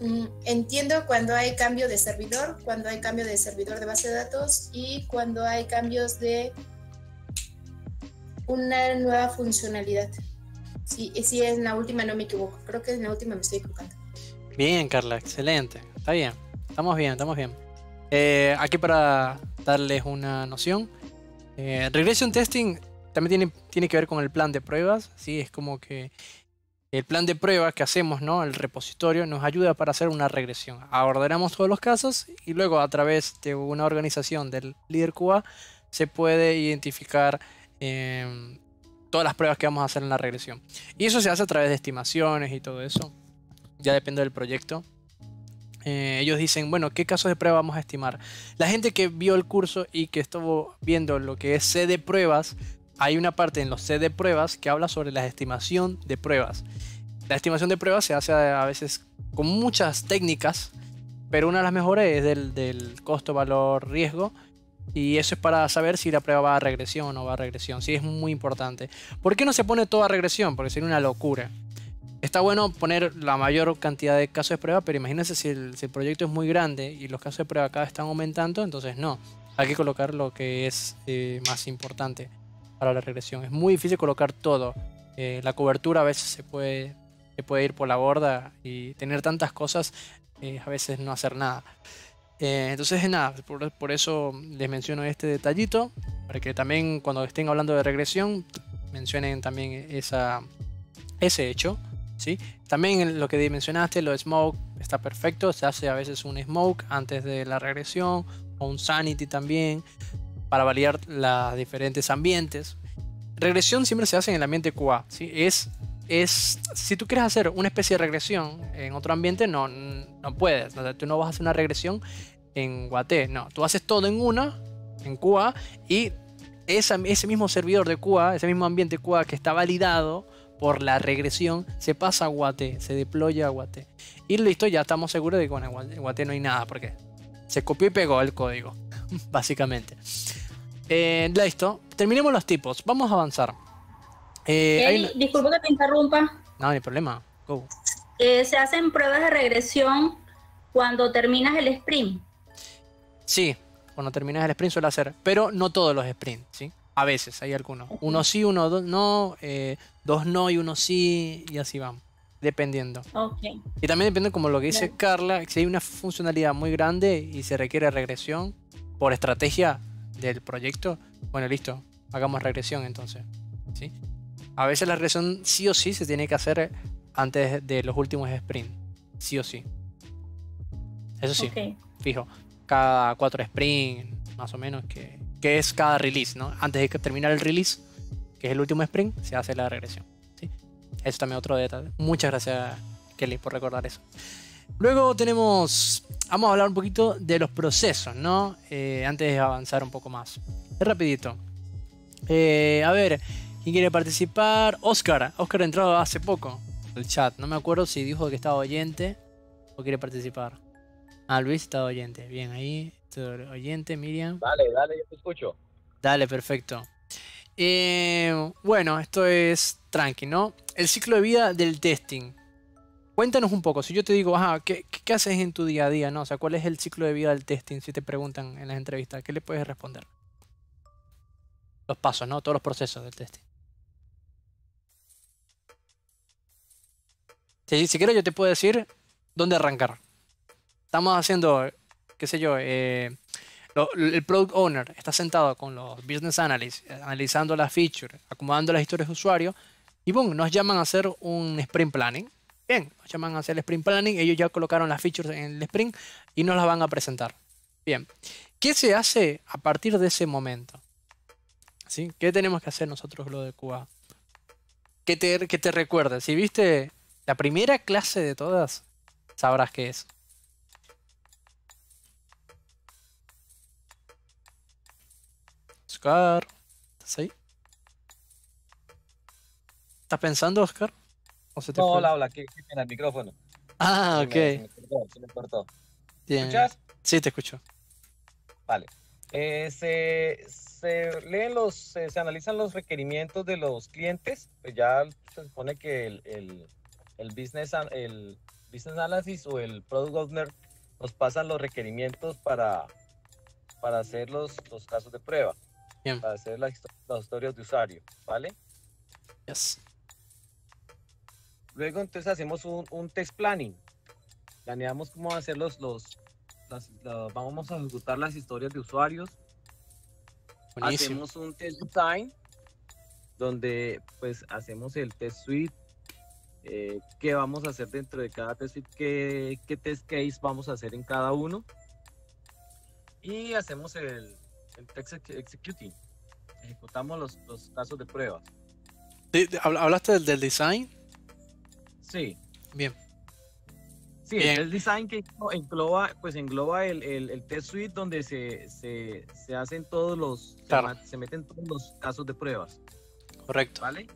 Speaker 4: Mm, Entiendo cuando hay cambio de servidor, cuando hay cambio de servidor de base de datos y cuando hay cambios de una nueva funcionalidad. Sí, sí, en la última no me equivoco. Creo que en la última me estoy equivocando.
Speaker 1: Bien, Carla, excelente. Está bien. Estamos bien, estamos bien. Eh, aquí para darles una noción. eh, regression testing también tiene, tiene que ver con el plan de pruebas. ¿sí? Es como que el plan de pruebas que hacemos, ¿no? el repositorio, nos ayuda para hacer una regresión. Ordenamos todos los casos y luego a través de una organización del líder QA se puede identificar em, todas las pruebas que vamos a hacer en la regresión. Y eso se hace a través de estimaciones y todo eso. Ya depende del proyecto. Eh, ellos dicen, bueno, ¿qué casos de prueba vamos a estimar? La gente que vio el curso y que estuvo viendo lo que es C de pruebas, hay una parte en los C de pruebas que habla sobre la estimación de pruebas. La estimación de pruebas se hace a, veces con muchas técnicas, pero una de las mejores es del, del costo, valor, riesgo. Y eso es para saber si la prueba va a regresión o no va a regresión. Sí, es muy importante. ¿Por qué no se pone toda regresión? Porque sería una locura. está bueno poner la mayor cantidad de casos de prueba, pero imagínense si el, proyecto es muy grande y los casos de prueba vez están aumentando, entonces no. Hay que colocar lo que es eh, más importante para la regresión. Es muy difícil colocar todo. Eh, la cobertura a veces se puede, se puede ir por la borda y tener tantas cosas, eh, a veces no hacer nada. Eh, entonces, nada, por, por eso les menciono este detallito, para que también cuando estén hablando de regresión, mencionen también esa, ese hecho. ¿sí? También lo que mencionaste, lo de smoke, está perfecto. Se hace a veces un smoke antes de la regresión o un sanity también para validar los diferentes ambientes. Regresión siempre se hace en el ambiente QA. ¿sí? Es, es, si tú quieres hacer una especie de regresión en otro ambiente, no, no puedes. O tú no vas a hacer una regresión en Guate. No, tú haces todo en una, en QA, y esa- ese mismo servidor de QA, ese mismo ambiente QA que está validado por la regresión, se pasa a Guate, se deploya a Guate. Y listo, ya estamos seguros de que bueno, en Guate no hay nada, porque se copió y pegó el código, básicamente. Eh, listo, terminemos los tipos, vamos a avanzar. Eh,
Speaker 5: Kelly, disculpa que te interrumpa.
Speaker 1: No, no hay problema. Go.
Speaker 5: Eh, se hacen pruebas de regresión cuando terminas el sprint.
Speaker 1: Sí, cuando terminas el sprint suele hacer, pero no todos los sprints, ¿sí? A veces hay algunos. Uno sí, uno do- no, eh, dos no y uno sí, y así vamos. Dependiendo.
Speaker 5: Ok.
Speaker 1: Y también depende como lo que dice. Carla, si hay una funcionalidad muy grande y se requiere regresión por estrategia del proyecto, bueno, listo, hagamos regresión entonces. ¿sí? A veces la regresión sí o sí se tiene que hacer antes de los últimos sprints. Sí o sí. Eso sí fijo, cada cuatro sprint, más o menos, que, que es cada release, ¿no? Antes de terminar el release, que es el último sprint, se hace la regresión. ¿sí? Eso también otro detalle. Muchas gracias, Kelly, por recordar eso. Luego tenemos, vamos a hablar un poquito de los procesos, ¿no? Eh, antes de avanzar un poco más. Es rapidito. Eh, a ver, ¿quién quiere participar? Oscar. Oscar entró hace poco al chat. No me acuerdo si dijo que estaba oyente o quiere participar. Ah, Luis está oyente. Bien, ahí. Oyente, Miriam.
Speaker 8: Dale, dale, yo te escucho.
Speaker 1: Dale, perfecto. Eh, bueno, esto es tranqui, ¿no? El ciclo de vida del testing. Cuéntanos un poco. Si yo te digo, ajá, ¿qué, qué, haces en tu día a día? ¿no? O sea, ¿cuál es el ciclo de vida del testing? Si te preguntan en las entrevistas, ¿qué le puedes responder? Los pasos, ¿no? Todos los procesos del testing. Si, si quieres, yo te puedo decir dónde arrancar. Estamos haciendo, qué sé yo, eh, el product owner está sentado con los business analysts, analizando las features, acomodando las historias de usuario, y boom, nos llaman a hacer un sprint planning. Bien, llaman a el sprint planning, ellos ya colocaron las features en el sprint y nos las van a presentar. Bien, ¿qué se hace a partir de ese momento? ¿Qué tenemos que hacer nosotros lo de QA? Que te, que te recuerde, si viste la primera clase de todas, sabrás qué es. Oscar, ¿estás ahí? ¿Estás pensando, Oscar? ¿O se te
Speaker 8: No,
Speaker 1: fue?
Speaker 8: hola, hola, qué pena el micrófono.
Speaker 1: Ah,
Speaker 8: Se me- se
Speaker 1: ok.
Speaker 8: me cortó, se me cortó.
Speaker 1: Bien.
Speaker 8: ¿Escuchas?
Speaker 1: Sí, te escucho.
Speaker 8: Vale. Eh, se, se leen los, eh, se analizan los requerimientos de los clientes. Pues ya se supone que el, el, el business, el business analysis o el product owner nos pasan los requerimientos para, para hacer los, los casos de prueba,
Speaker 1: Bien.
Speaker 8: para hacer las, las historias de usuario, ¿vale?
Speaker 1: Yes.
Speaker 8: Luego entonces hacemos un, un test planning. Planeamos cómo ser los, los, las- la- vamos a ejecutar las historias de usuarios.
Speaker 1: Buenísimo.
Speaker 8: Hacemos un test design donde pues hacemos el test suite, eh, qué vamos a hacer dentro de cada test suite, qué, qué test case vamos a hacer en cada uno. Y hacemos el, el test ex- executing. Ejecutamos los, los casos de prueba.
Speaker 1: Sí, ¿Hablaste del, del design?
Speaker 8: Sí.
Speaker 1: Bien.
Speaker 8: Sí,
Speaker 1: Bien.
Speaker 8: el design que engloba, pues engloba el, el, el test suite donde se, se, se hacen todos los, se
Speaker 1: Claro.
Speaker 8: ma- se, meten todos los casos de pruebas,
Speaker 1: Correcto,
Speaker 8: ¿vale?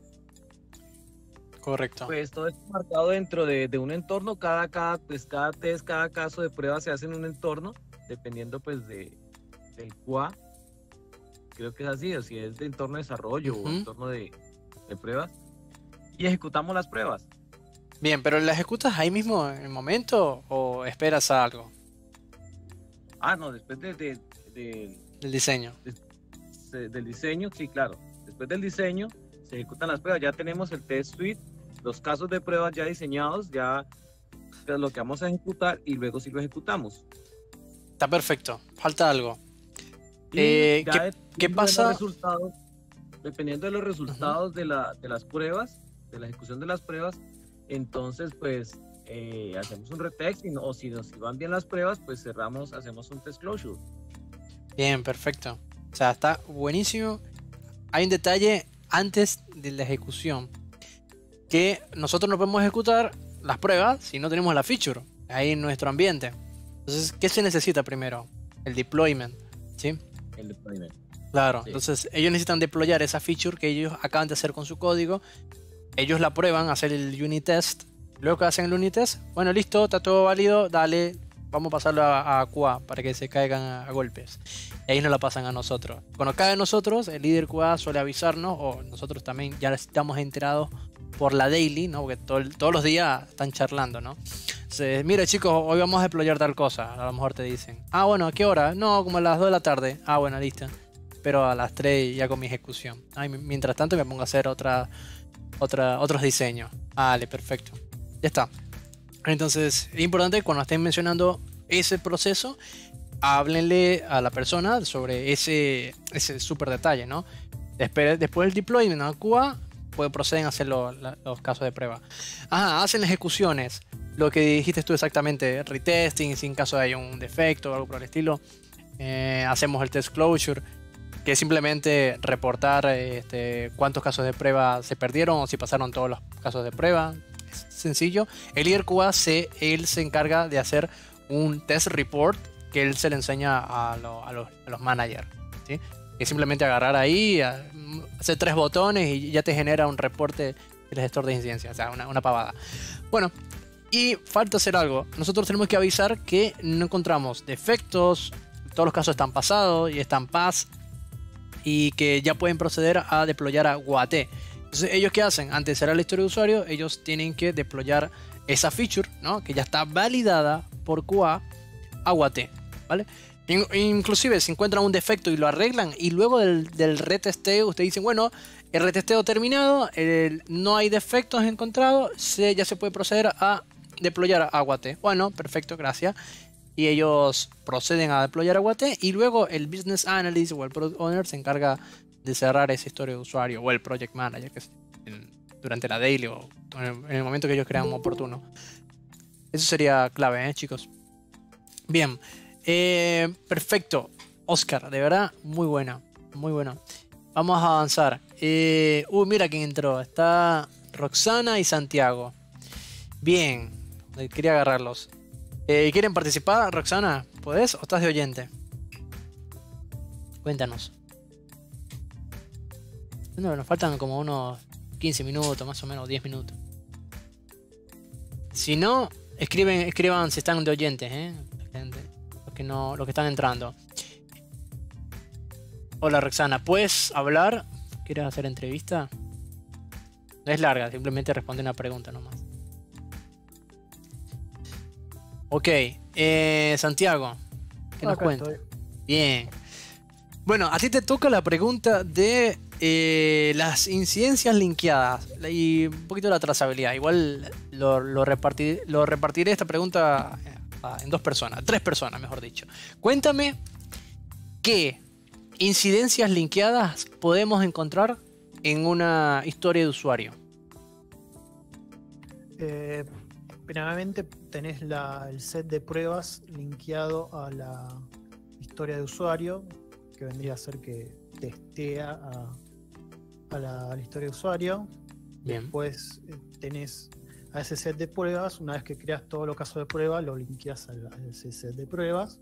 Speaker 1: correcto.
Speaker 8: Pues todo es marcado dentro de, de un entorno, cada, cada, pues cada test, cada caso de prueba se hace en un entorno, dependiendo pues de, del QA. Creo que es así, o si es de entorno de desarrollo o entorno de, de pruebas. Y ejecutamos las pruebas.
Speaker 1: Bien, pero ¿la ejecutas ahí mismo en el momento o esperas a algo
Speaker 8: Ah, no, después de, de- de-
Speaker 1: del diseño?
Speaker 8: de- del diseño, sí, claro. Después del diseño se ejecutan las pruebas. Ya tenemos el test suite, los casos de pruebas ya diseñados, ya lo que vamos a ejecutar y luego sí lo ejecutamos.
Speaker 1: Está perfecto. Falta algo. Eh, ¿qué- qué
Speaker 8: de
Speaker 1: pasa?
Speaker 8: resultados- dependiendo de los resultados de, la, de las pruebas, de la ejecución de las pruebas, entonces pues eh, hacemos un retest y no- o si nos si van bien las pruebas, pues cerramos, hacemos un test closure.
Speaker 1: Bien, perfecto. O sea, está buenísimo. Hay un detalle antes de la ejecución. Que nosotros no podemos ejecutar las pruebas si no tenemos la feature ahí en nuestro ambiente. Entonces, ¿qué se necesita primero? El deployment. ¿Sí?
Speaker 8: El deployment.
Speaker 1: Claro.
Speaker 8: Sí.
Speaker 1: Entonces, ellos necesitan deployar esa feature que ellos acaban de hacer con su código. Ellos la prueban, hacer el unit test. Luego que hacen el unit test, bueno, listo, está todo válido, dale, vamos a pasarlo a, QA para que se caigan a, golpes. Y ahí nos la pasan a nosotros. Cuando cae a nosotros, el líder QA suele avisarnos, o nosotros también ya estamos enterados por la daily, ¿no? Porque todos los días están charlando, ¿no? Entonces, mira chicos, hoy vamos a deployar tal cosa. A lo mejor te dicen, ah, bueno, ¿a qué hora? No, como a las 2 de la tarde. Ah, bueno, listo. Pero a las 3 ya con mi ejecución. Y mi- mientras tanto me pongo a hacer otra, otra, otros diseños. Vale, perfecto. Ya está. Entonces, es importante cuando estén mencionando ese proceso, háblenle a la persona sobre ese, ese súper detalle, ¿no? Después, después del deployment a QA, pues proceden a hacer lo- la- los casos de prueba. Ajá, hacen ejecuciones. Lo que dijiste tú exactamente, retesting, si en caso hay un defecto o algo por el estilo. Eh, hacemos el test closure, que simplemente reportar este, cuántos casos de prueba se perdieron o si pasaron todos los casos de prueba. Es sencillo. El líder QA se, él se encarga de hacer un test report que él se le enseña a, lo- a los, a los managers. ¿sí? Que simplemente agarrar ahí, hacer tres botones y ya te genera un reporte del gestor de incidencia. O sea, una, una pavada. Bueno, y falta hacer algo. Nosotros tenemos que avisar que no encontramos defectos, todos los casos están pasados y están paz y que ya pueden proceder a deployar a Guate. Entonces, ¿ellos qué hacen? Antes de cerrar la historia de usuario, ellos tienen que deployar esa feature, ¿no? Que ya está validada por QA a Guate, ¿vale? In- Inclusive, si encuentran un defecto y lo arreglan y luego del, del retesteo, ustedes dicen, bueno, el retesteo terminado, el- no hay defectos encontrados, se- ya se puede proceder a deployar a Guate. Bueno, perfecto, gracias y ellos proceden a deployar Aguate y luego el business analyst o el product owner se encarga de cerrar esa historia de usuario o el project manager que es durante la daily o en el, en el momento que ellos crean oportuno. Eso sería clave, ¿eh, chicos? Bien, eh, perfecto. Oscar, de verdad, muy buena, muy buena. Vamos a avanzar. Uh, mira quién entró. Está Roxana y Santiago. Bien, quería agarrarlos. Eh, ¿Quieren participar, Roxana? ¿Podés o estás de oyente? Cuéntanos. No, nos faltan como unos 15 minutos, más o menos, 10 minutos. Si no, escriben, escriban si están de oyentes, ¿eh? Los que, no, los que están entrando. Hola Roxana, ¿puedes hablar? ¿Quieres hacer entrevista? No es larga, simplemente responde una pregunta nomás. Ok, eh, Santiago, ¿qué nos
Speaker 9: estoy.
Speaker 1: Bien. Bueno, a ti te toca la pregunta de eh, las incidencias linkeadas y un poquito la trazabilidad. Igual lo, lo, repartir- lo repartiré esta pregunta eh, en dos personas, tres personas, mejor dicho. Cuéntame qué incidencias linkeadas podemos encontrar en una historia de usuario.
Speaker 9: Eh, primeramente tenés la- el set de pruebas linkeado a la historia de usuario, que vendría a ser que testea a, a la, a la historia de usuario.
Speaker 1: Bien.
Speaker 9: Después eh, tenés a ese set de pruebas, una vez que creas todos los casos de prueba, lo linkeas a ese set de pruebas.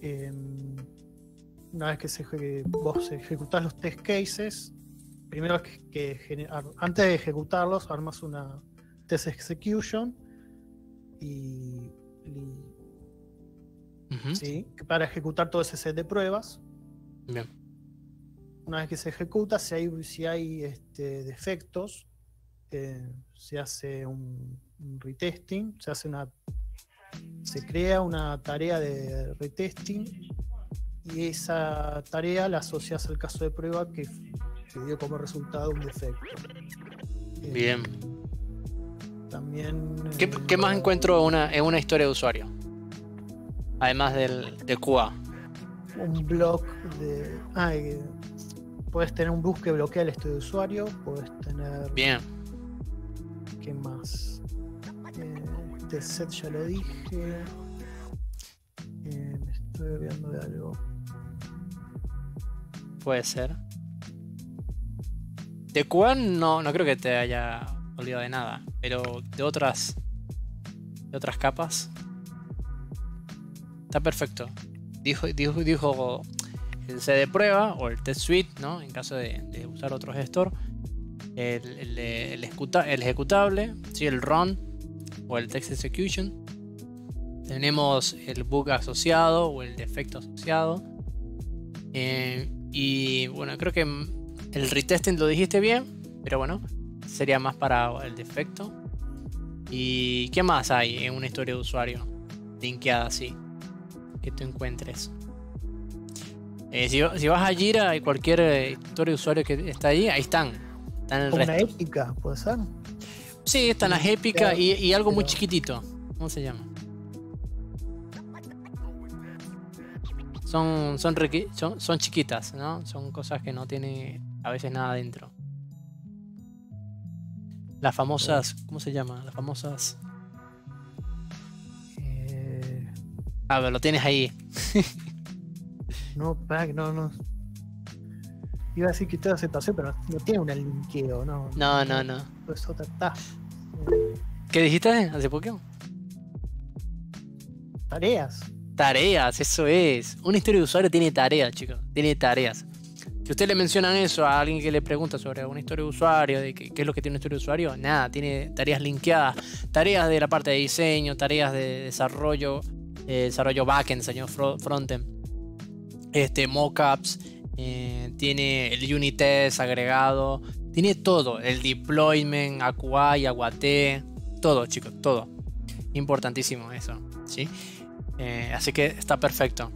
Speaker 9: Em, una vez que se, vos ejecutás los test cases, primero que, antes de ejecutarlos, armas una test execution y, ¿sí? para ejecutar todo ese set de pruebas.
Speaker 1: Bien.
Speaker 9: Una vez que se ejecuta, si hay, si hay este, defectos, eh, se hace un, un retesting, se hace una se crea una tarea de retesting y esa tarea la asocias al caso de prueba que, que dio como resultado un defecto. Eh,
Speaker 1: Bien.
Speaker 9: También.
Speaker 1: ¿Qué,
Speaker 9: eh,
Speaker 1: qué más encuentro una, en una historia de usuario? Además del, de QA.
Speaker 9: Un blog de. Ah, puedes tener un bus que bloquea el estudio de usuario. Puedes tener.
Speaker 1: Bien.
Speaker 9: ¿Qué más? Eh, este set ya lo dije. Eh, me estoy olvidando de algo.
Speaker 1: Puede ser. De QA no, no creo que te haya olvidado de nada. Pero de otras. De otras capas. Está perfecto. Dijo, dijo, el C de prueba o el test suite, ¿no? En caso de, usar otro gestor. El, el, el ejecuta- el ejecutable, ¿sí? el run o el text execution. Tenemos el bug asociado o el defecto asociado. Eh, y bueno, creo que el retesting lo dijiste bien, pero bueno, sería más para el defecto. ¿Y qué más hay en una historia de usuario linkeada así? Que tú encuentres. Eh, si, si vas a Jira y cualquier eh, historia de usuario que está ahí, ahí están. Están el
Speaker 9: una
Speaker 1: resto.
Speaker 9: épica, puede ser.
Speaker 1: Sí, están las épicas y, y algo muy chiquitito. ¿Cómo se llama? Son, son, son chiquitas, ¿no? Son cosas que no tienen a veces nada dentro. Las famosas, ¿cómo se llama? Las famosas...
Speaker 9: Eh,
Speaker 1: A ver, lo tienes ahí.
Speaker 9: no, que no, no. Iba a decir que toda aceptación, pero no tiene un linkeo, ¿no?
Speaker 1: No, no, no.
Speaker 9: Es otra task.
Speaker 1: ¿Qué dijiste hace poco?
Speaker 9: Tareas.
Speaker 1: Tareas, eso es. Una historia de usuario tiene tareas, chicos. Tiene tareas. Si usted le mencionan eso a alguien que le pregunta sobre una historia de usuario, de qué, es lo que tiene una historia de usuario, nada, tiene tareas linkeadas, tareas de la parte de diseño, tareas de desarrollo, eh, desarrollo backend, fro- frontend, este, mockups, eh, tiene el unit test agregado, tiene todo, el deployment, AQI, Aguate, todo, chicos, todo. Importantísimo eso, ¿sí? Eh, así que está perfecto.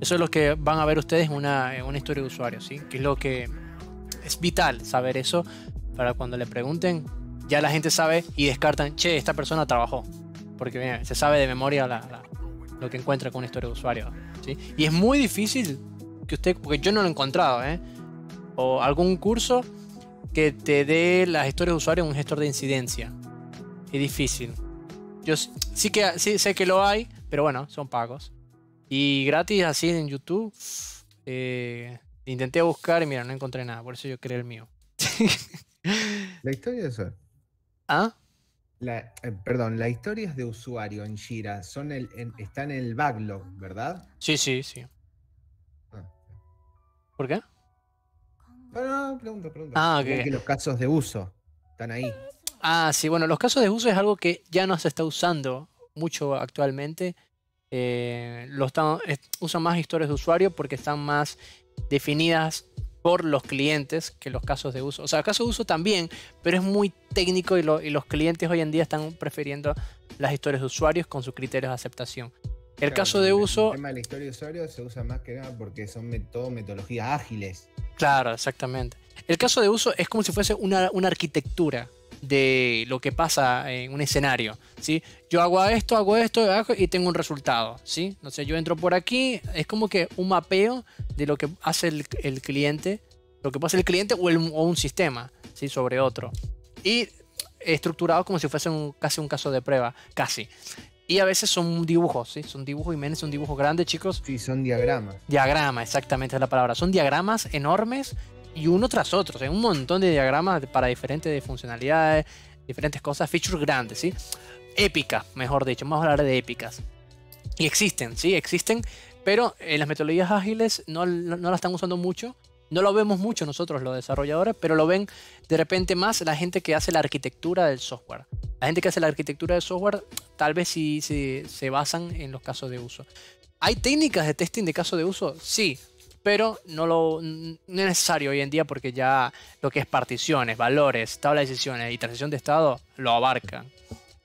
Speaker 1: Eso es lo que van a ver ustedes en una, una historia de usuario, ¿sí? Que es lo que es vital saber eso para cuando le pregunten, ya la gente sabe y descartan, che, esta persona trabajó. Porque bien, se sabe de memoria la- lo que encuentra con una historia de usuario, ¿sí? Y es muy difícil que usted, porque yo no lo he encontrado, ¿eh? O algún curso que te dé las historias de usuario en un gestor de incidencia. Es difícil. Yo sí que sí, sé que lo hay, pero bueno, son pagos. Y gratis así en YouTube. eh, intenté buscar y mira, no encontré nada. Por eso yo creé el mío.
Speaker 3: La historia de usuario.
Speaker 1: ¿Ah?
Speaker 3: La, eh, perdón, las historias de usuario en Jira son el, en- están en el backlog, ¿verdad?
Speaker 1: Sí, sí, sí.
Speaker 3: Ah.
Speaker 1: ¿Por qué?
Speaker 3: No, no, pregunta, pregunta.
Speaker 1: Ah,
Speaker 3: Igual
Speaker 1: ok.
Speaker 3: que los casos de uso están ahí.
Speaker 1: Ah, sí, bueno, los casos de uso es algo que ya no se está usando mucho actualmente. Eh, lo están, es- usan más historias de usuario porque están más definidas por los clientes que los casos de uso. O sea, casos de uso también, pero es muy técnico y, lo- y los clientes hoy en día están prefiriendo las historias de usuarios con sus criterios de aceptación. El
Speaker 3: Claro,
Speaker 1: caso de
Speaker 3: el-
Speaker 1: uso,
Speaker 3: El tema de la historia de usuario se usa más que nada porque son todo metodologías ágiles.
Speaker 1: Claro, exactamente. El caso de uso es como si fuese una, una arquitectura de lo que pasa en un escenario, ¿sí? Yo hago esto, hago esto, hago y tengo un resultado, ¿sí? No sé, yo entro por aquí, es como que un mapeo de lo que hace el, el cliente, lo que pasa el cliente o, el- o un sistema, ¿sí? Sobre otro. Y estructurado como si fuese un- casi un caso de prueba, casi. Y a veces son dibujos, ¿sí? Son dibujos inmensos, son dibujos grandes, chicos.
Speaker 3: Sí, son diagramas.
Speaker 1: Diagrama, exactamente es la palabra. Son diagramas enormes y uno tras otro. O un montón de diagramas para diferentes funcionalidades, diferentes cosas, features grandes, ¿sí? Épicas, mejor dicho. Vamos a hablar de épicas. Y existen, ¿sí? Existen, pero en las metodologías ágiles no, no, no la están usando mucho. No lo vemos mucho nosotros los desarrolladores, pero lo ven de repente más la gente que hace la arquitectura del software. La gente que hace la arquitectura del software tal vez sí, sí se basan en los casos de uso. ¿Hay técnicas de testing de caso de uso? Sí, pero no, lo, no es necesario hoy en día porque ya lo que es particiones, valores, tabla de decisiones y transición de estado lo abarcan.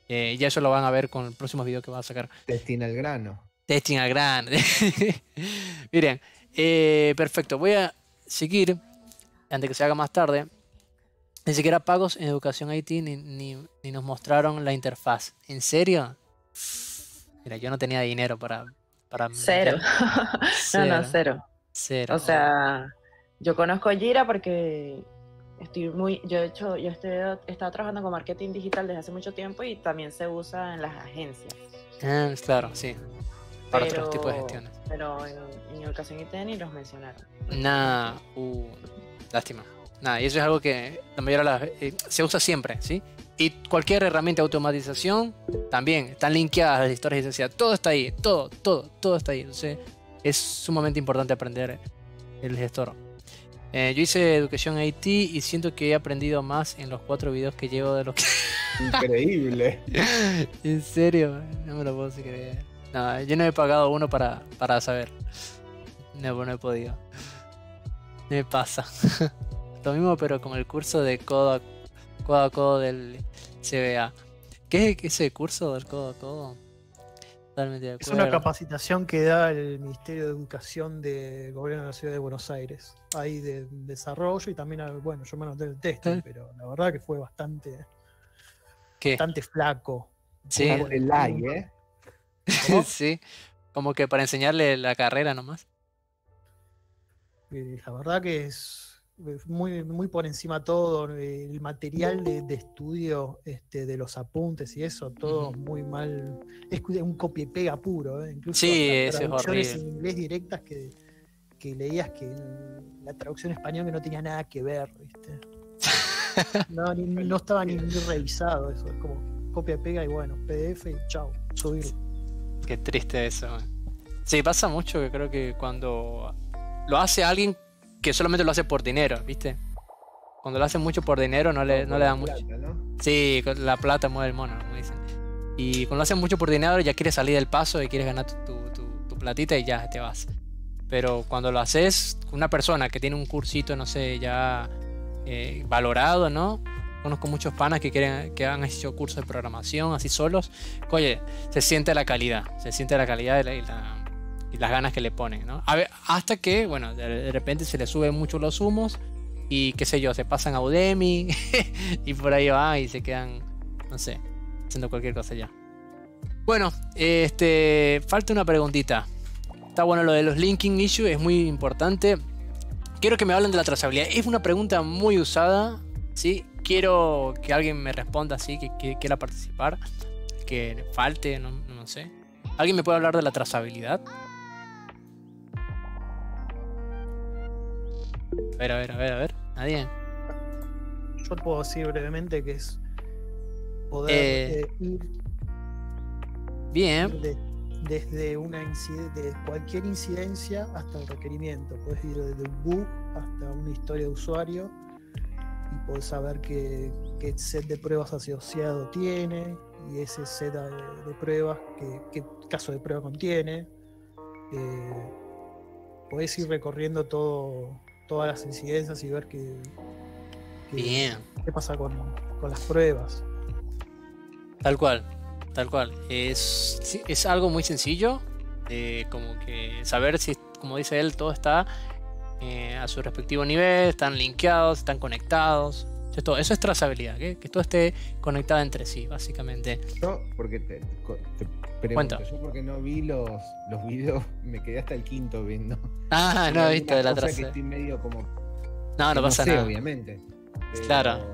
Speaker 1: Eh, y eso lo van a ver con el próximo video que va a sacar.
Speaker 3: Destina al grano.
Speaker 1: Testing al gran. Miren, eh, perfecto. Voy a seguir, antes que se haga más tarde. Ni siquiera pagos en educación IT ni, ni- ni nos mostraron la interfaz. ¿En serio? Mira, yo no tenía dinero para... para
Speaker 10: Cero. no, no, cero.
Speaker 1: Cero.
Speaker 10: O sea, yo conozco Jira porque estoy muy, yo he hecho, yo estoy, he estado trabajando con marketing digital desde hace mucho tiempo y también se usa en las agencias.
Speaker 1: Ah, claro, sí. Para
Speaker 10: Pero,
Speaker 1: otros tipos de gestiones.
Speaker 10: pero en, en educación IT ni los mencionaron.
Speaker 1: Nah, uh, lástima. Nada, y eso es algo que la mayoría de las eh, se usa siempre, ¿sí? Y cualquier herramienta de automatización también están linkeadas las historias de necesidad. Todo está ahí, todo, todo, todo está ahí. Entonces es sumamente importante aprender el gestor. Eh, yo hice educación IT y siento que he aprendido más en los cuatro videos que llevo de lo que
Speaker 3: Increíble.
Speaker 1: en serio, no me lo puedo creer. No, yo no he pagado uno para, para saber. No, no he podido. Me pasa. Lo mismo, pero con el curso de codo a codo, a codo del CBA. ¿Qué es ese curso del codo a codo? Totalmente de
Speaker 9: Es una capacitación que da el Ministerio de Educación del Gobierno de la Ciudad de Buenos Aires. Hay de desarrollo y también, bueno, yo me anoté el
Speaker 1: ¿Eh?
Speaker 9: pero la verdad que fue bastante,
Speaker 1: ¿Qué?
Speaker 9: bastante flaco.
Speaker 1: Sí,
Speaker 3: Por el like, ¿eh?
Speaker 9: ¿Cómo?
Speaker 1: sí. Como que para enseñarle la carrera nomás.
Speaker 9: La verdad que es muy, muy por encima todo, eh, el material de, de estudio este, de los apuntes y eso, todo muy mal. Es un copia y pega puro, ¿eh? incluso
Speaker 1: Sí, eso es horrible.
Speaker 9: en inglés directas que, que leías que la traducción en español que no tenía nada que ver, ¿viste? No, ni- no estaba ni, ni revisado eso, es como copia y pega y bueno, PDF y chao, subirlo.
Speaker 1: Qué triste eso. man. Sí, pasa mucho que creo que cuando lo hace alguien que solamente lo hace por dinero, ¿viste? Cuando lo hace mucho por dinero no le, no le dan mucho.
Speaker 3: Plata, ¿no?
Speaker 1: Sí, la plata mueve el mono, como dicen. Y cuando lo hacen mucho por dinero ya quieres salir del paso y quieres ganar tu, tu- tu- tu platita y ya te vas. Pero cuando lo haces una persona que tiene un cursito, no sé, ya eh, valorado, ¿no? Conozco muchos panas que quieren, que han hecho cursos de programación así solos. Oye, se siente la calidad, se siente la calidad y, la- y la- y las ganas que le ponen, ¿no? A ver, hasta que, bueno, de, repente se le suben mucho los humos y qué sé yo, se pasan a Udemy y por ahí va y se quedan, no sé, haciendo cualquier cosa ya. Bueno, este, falta una preguntita. Está bueno lo de los linking issues, es muy importante. Quiero que me hablen de la trazabilidad. Es una pregunta muy usada, ¿sí? Quiero que alguien me responda así, que, que quiera participar, que falte, no, no sé. ¿Alguien me puede hablar de la trazabilidad? A ver, a ver, a ver, a ver. Nadie.
Speaker 9: Yo puedo decir brevemente que es poder
Speaker 1: Eh,
Speaker 9: eh, ir
Speaker 1: Bien.
Speaker 9: de- desde una de cualquier incidencia hasta el requerimiento. Puedes ir desde un bug hasta una historia de usuario y puedes saber qué, qué set de pruebas asociado tiene y ese set de, de pruebas, qué, qué caso de prueba contiene. Eh, puedes ir recorriendo todo, todas las incidencias y ver qué, qué- pasa con, con las pruebas.
Speaker 1: Tal cual, tal cual. Es, es algo muy sencillo, de como que saber si, como dice él, todo está eh, a su respectivo nivel, están linkeados, están conectados. Eso es, todo. Eso es trazabilidad, que todo esté conectado entre sí, básicamente.
Speaker 3: Yo, porque te, co- te pregunto,
Speaker 1: Cuenta.
Speaker 3: yo porque no vi los, los videos, me quedé hasta el quinto viendo.
Speaker 1: Ah, no visto de la trazabilidad.
Speaker 3: estoy medio como.
Speaker 1: No, no pasa
Speaker 3: sé,
Speaker 1: nada.
Speaker 3: obviamente. pero
Speaker 1: Claro.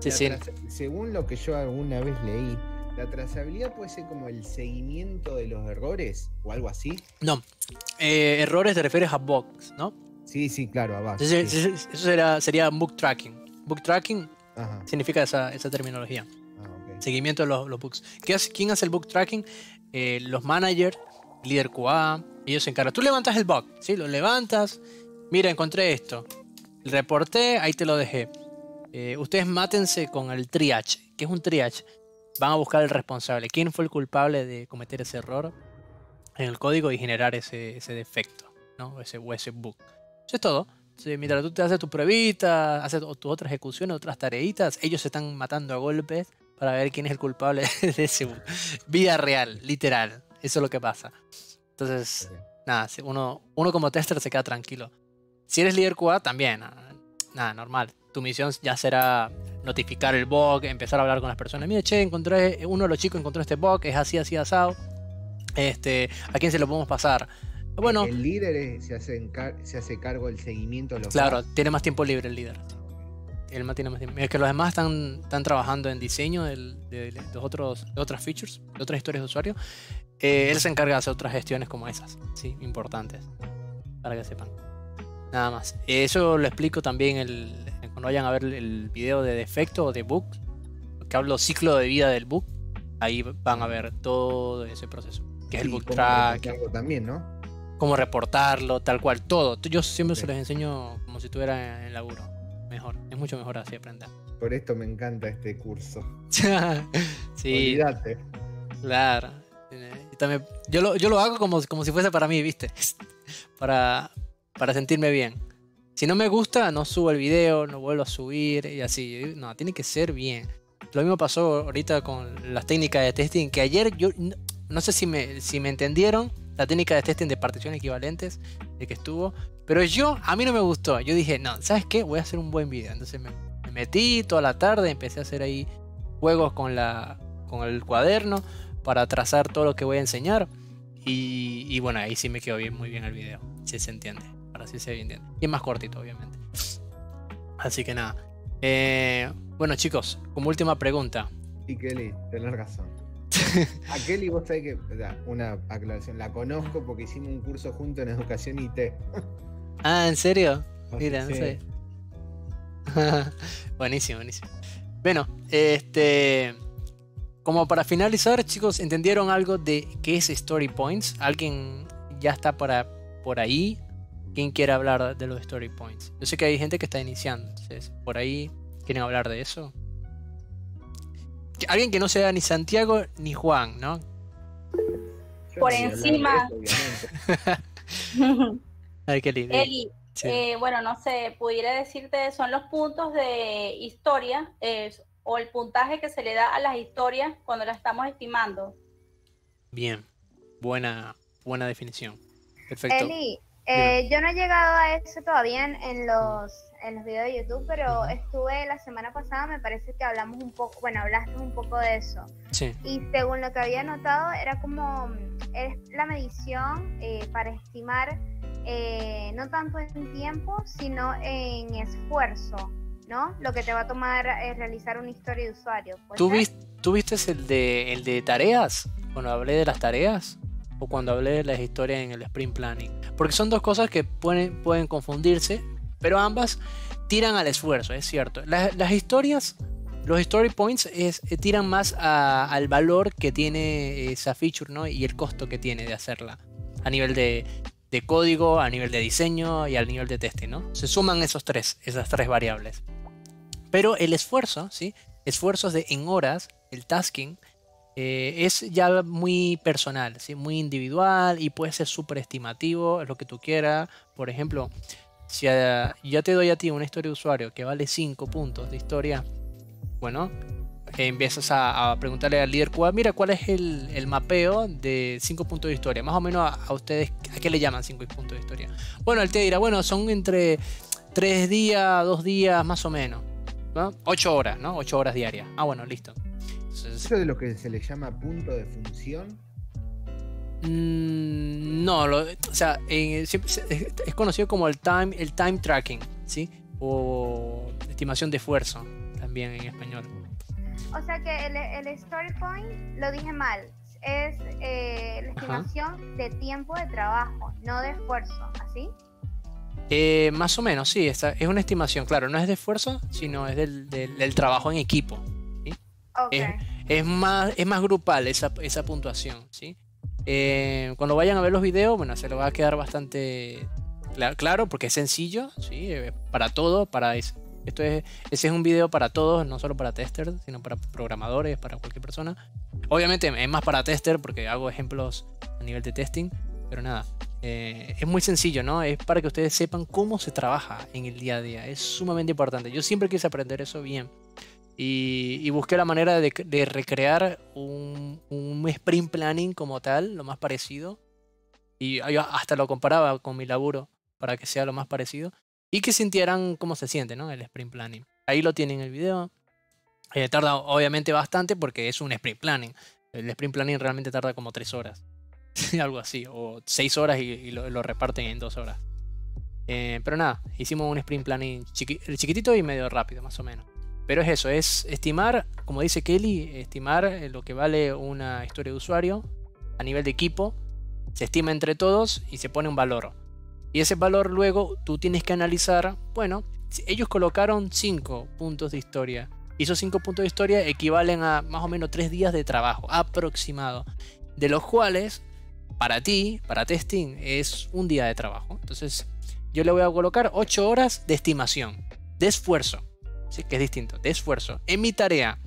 Speaker 1: Sí, sí.
Speaker 3: Según lo que yo alguna vez leí, la trazabilidad puede ser como el seguimiento de los errores o algo así.
Speaker 1: No, eh, errores te refieres a bugs, ¿no?
Speaker 3: Sí, sí, claro.
Speaker 1: Entonces,
Speaker 3: sí.
Speaker 1: Eso sería, sería bug tracking. Bug tracking
Speaker 3: Ajá.
Speaker 1: significa esa, esa terminología.
Speaker 3: Ah.
Speaker 1: Seguimiento de los, los bugs. ¿Qué hace- ¿Quién hace el bug tracking? Eh, los managers, líder QA, ellos se encargan. Tú levantas el bug, ¿sí? Lo levantas. Mira, encontré esto. Reporté, ahí te lo dejé. Eh, ustedes mátense con el triage. ¿Qué es un triage? Van a buscar el responsable. ¿Quién fue el culpable de cometer ese error en el código y generar ese, ese defecto? ¿no? O ese, o ese bug. Eso es todo. Sí, mientras tú te haces tu pruebita, haces tu- tus otras ejecuciones, otras tareitas, ellos se están matando a golpes para ver quién es el culpable de ese. Vida real, literal. Eso es lo que pasa. Entonces,
Speaker 3: Ok.
Speaker 1: nada, uno, uno como tester se queda tranquilo. Si eres líder QA, también, nada, nada, normal. Tu misión ya será notificar el bug, empezar a hablar con las personas. Mire, che, encontré, uno de los chicos encontró este bug, es así, así, asado. Este, ¿a quién se lo podemos pasar? Bueno,
Speaker 3: El líder es- se, hace encar- se hace cargo del seguimiento de los
Speaker 1: claro,
Speaker 3: bugs.
Speaker 1: tiene más tiempo libre el líder. El más tiene más tiempo. Es que los demás están, están trabajando en diseño del- de, de los otros, de otras features, de otras historias de usuario. Eh, él se encarga de hacer otras gestiones como esas, sí, importantes, para que sepan. Nada más. Eso lo explico también el, cuando vayan a ver el video de defecto o de bug, que hablo ciclo de vida del bug. Ahí van a ver todo ese proceso, que es el bug track,
Speaker 3: también, ¿no?
Speaker 1: Cómo reportarlo, tal cual, todo. Yo siempre se
Speaker 3: Sí.
Speaker 1: los enseño como si estuviera en laburo. Mejor, es mucho mejor así aprender.
Speaker 3: Por esto me encanta este curso.
Speaker 1: sí,
Speaker 3: Olvídate.
Speaker 1: claro. Y también, yo, lo, yo lo hago como, como si fuese para mí, ¿viste? para, para sentirme bien. Si no me gusta, no subo el video, no vuelvo a subir y así. No, tiene que ser bien. Lo mismo pasó ahorita con las técnicas de testing, que ayer yo no, no sé si me, si me entendieron la técnica de testing de particiones equivalentes de que estuvo, pero yo, a mí no me gustó. Yo dije, no, ¿sabes qué? Voy a hacer un buen video. Entonces me, me metí toda la tarde, empecé a hacer ahí juegos con, la, con el cuaderno para trazar todo lo que voy a enseñar. Y, y bueno, ahí sí me quedó bien, muy bien el video, si se entiende. Ahora sí se entiende. Y es más cortito, obviamente. Así que nada. Eh, bueno, chicos, como última pregunta.
Speaker 3: Y Kelly, tenés razón. A Kelly, vos sabés que, o sea, una aclaración, la conozco porque hicimos un curso junto en educación IT.
Speaker 1: Ah, ¿en serio? Mira, no
Speaker 3: que,
Speaker 1: sé. buenísimo, buenísimo. Bueno, este. Como para finalizar, chicos, ¿entendieron algo de qué es Story Points? ¿Alguien ya está para, por ahí? ¿Quién quiere hablar de los Story Points? Yo sé que hay gente que está iniciando, entonces, por ahí, ¿quieren hablar de eso? Alguien que no sea ni Santiago ni Juan, ¿no?
Speaker 5: Por encima.
Speaker 3: eso.
Speaker 1: Ay, qué lindo.
Speaker 5: Eli,
Speaker 1: Sí.
Speaker 5: eh, bueno, no sé, pudiera decirte, son los puntos de historia eh, o el puntaje que se le da a las historias cuando las estamos estimando.
Speaker 1: Bien, buena, buena definición. Perfecto.
Speaker 7: Eli, eh, yo no he llegado a eso todavía en, en los, en los videos de YouTube, pero estuve la semana pasada, me parece que hablamos un poco, bueno, hablaste un poco de eso.
Speaker 1: Sí.
Speaker 7: Y según lo que había notado, era como es la medición eh, para estimar eh, no tanto en tiempo, sino en esfuerzo, ¿no? Lo que te va a tomar eh, realizar una historia de usuario. ¿puede
Speaker 1: ¿Tú,
Speaker 7: ser?
Speaker 1: vis- tú viste el de, el de tareas? Cuando hablé de las tareas. O cuando hablé de las historias en el sprint planning. Porque son dos cosas que pueden, pueden confundirse. Pero ambas tiran al esfuerzo, es cierto. Las, las historias, los story points, es, eh, tiran más a- al valor que tiene esa feature ¿no? y el costo que tiene de hacerla. A nivel de, de código, a nivel de diseño y al nivel de testing. ¿no? Se suman esos tres, esas tres variables. Pero el esfuerzo, ¿sí? esfuerzos de en horas, el tasking, eh, es ya muy personal, ¿sí? muy individual y puede ser súper estimativo, lo que tú quieras. Por ejemplo, si a- yo te doy a ti una historia de usuario que vale 5 puntos de historia, bueno, eh, empiezas a, preguntarle al líder QA, mira, ¿cuál es el, mapeo de 5 puntos de historia? Más o menos a, ustedes, ¿a qué le llaman 5 puntos de historia? Bueno, él te dirá, bueno, son entre 3 días, 2 días, más o menos. ¿no? 8 horas, ¿no? 8 horas diarias. Ah, bueno, listo. Entonces,
Speaker 3: Eso de lo que se le llama punto de función.
Speaker 1: Mm, no, lo- o sea, en- siempre se- es, conocido como el time, el time tracking, ¿sí? O estimación de esfuerzo, también en español.
Speaker 7: O sea que el, el story point, lo dije mal, es eh, la
Speaker 1: Ajá.
Speaker 7: estimación de tiempo de trabajo, no de esfuerzo, ¿así?
Speaker 1: Eh, más o menos, sí, esta- es una estimación, claro, no es de esfuerzo, sino es del, del- del trabajo en equipo.
Speaker 7: Ok.
Speaker 1: Es, es más, es más grupal esa, esa puntuación, ¿sí? Eh, cuando vayan a ver los videos, bueno, se lo va a quedar bastante cla- claro porque es sencillo, ¿sí? Eh, Para todo, para es- esto es, ese es un video para todos, no solo para testers, sino para programadores, para cualquier persona. Obviamente es más para tester porque hago ejemplos a nivel de testing, pero nada. Eh, es muy sencillo, ¿no? Es para que ustedes sepan cómo se trabaja en el día a día. Es sumamente importante. Yo siempre quise aprender eso bien. Y, busqué la manera de, recrear un, un sprint planning como tal, lo más parecido. Y hasta lo comparaba con mi laburo para que sea lo más parecido. Y que sintieran cómo se siente, ¿no? El sprint planning. Ahí lo tienen en el video. Eh, tarda obviamente bastante porque es un sprint planning. El sprint planning realmente tarda como 3 horas. Algo así. O 6 horas y, lo, reparten en 2 horas. Eh, pero nada, hicimos un sprint planning chiqui- chiquitito y medio rápido, más o menos. Pero es eso, es estimar, como dice Kelly, estimar eh, lo que vale una historia de usuario a nivel de equipo. Se estima entre todos y se pone un valor. Y ese valor luego tú tienes que analizar, bueno, ellos colocaron 5 puntos de historia. Y esos 5 puntos de historia equivalen a más o menos 3 días de trabajo aproximado. De los cuales, para ti, para testing, es un día de trabajo. Entonces, yo le voy a colocar 8 horas de estimación, de esfuerzo. ¿Sí? Que es distinto, de esfuerzo. En mi tarea,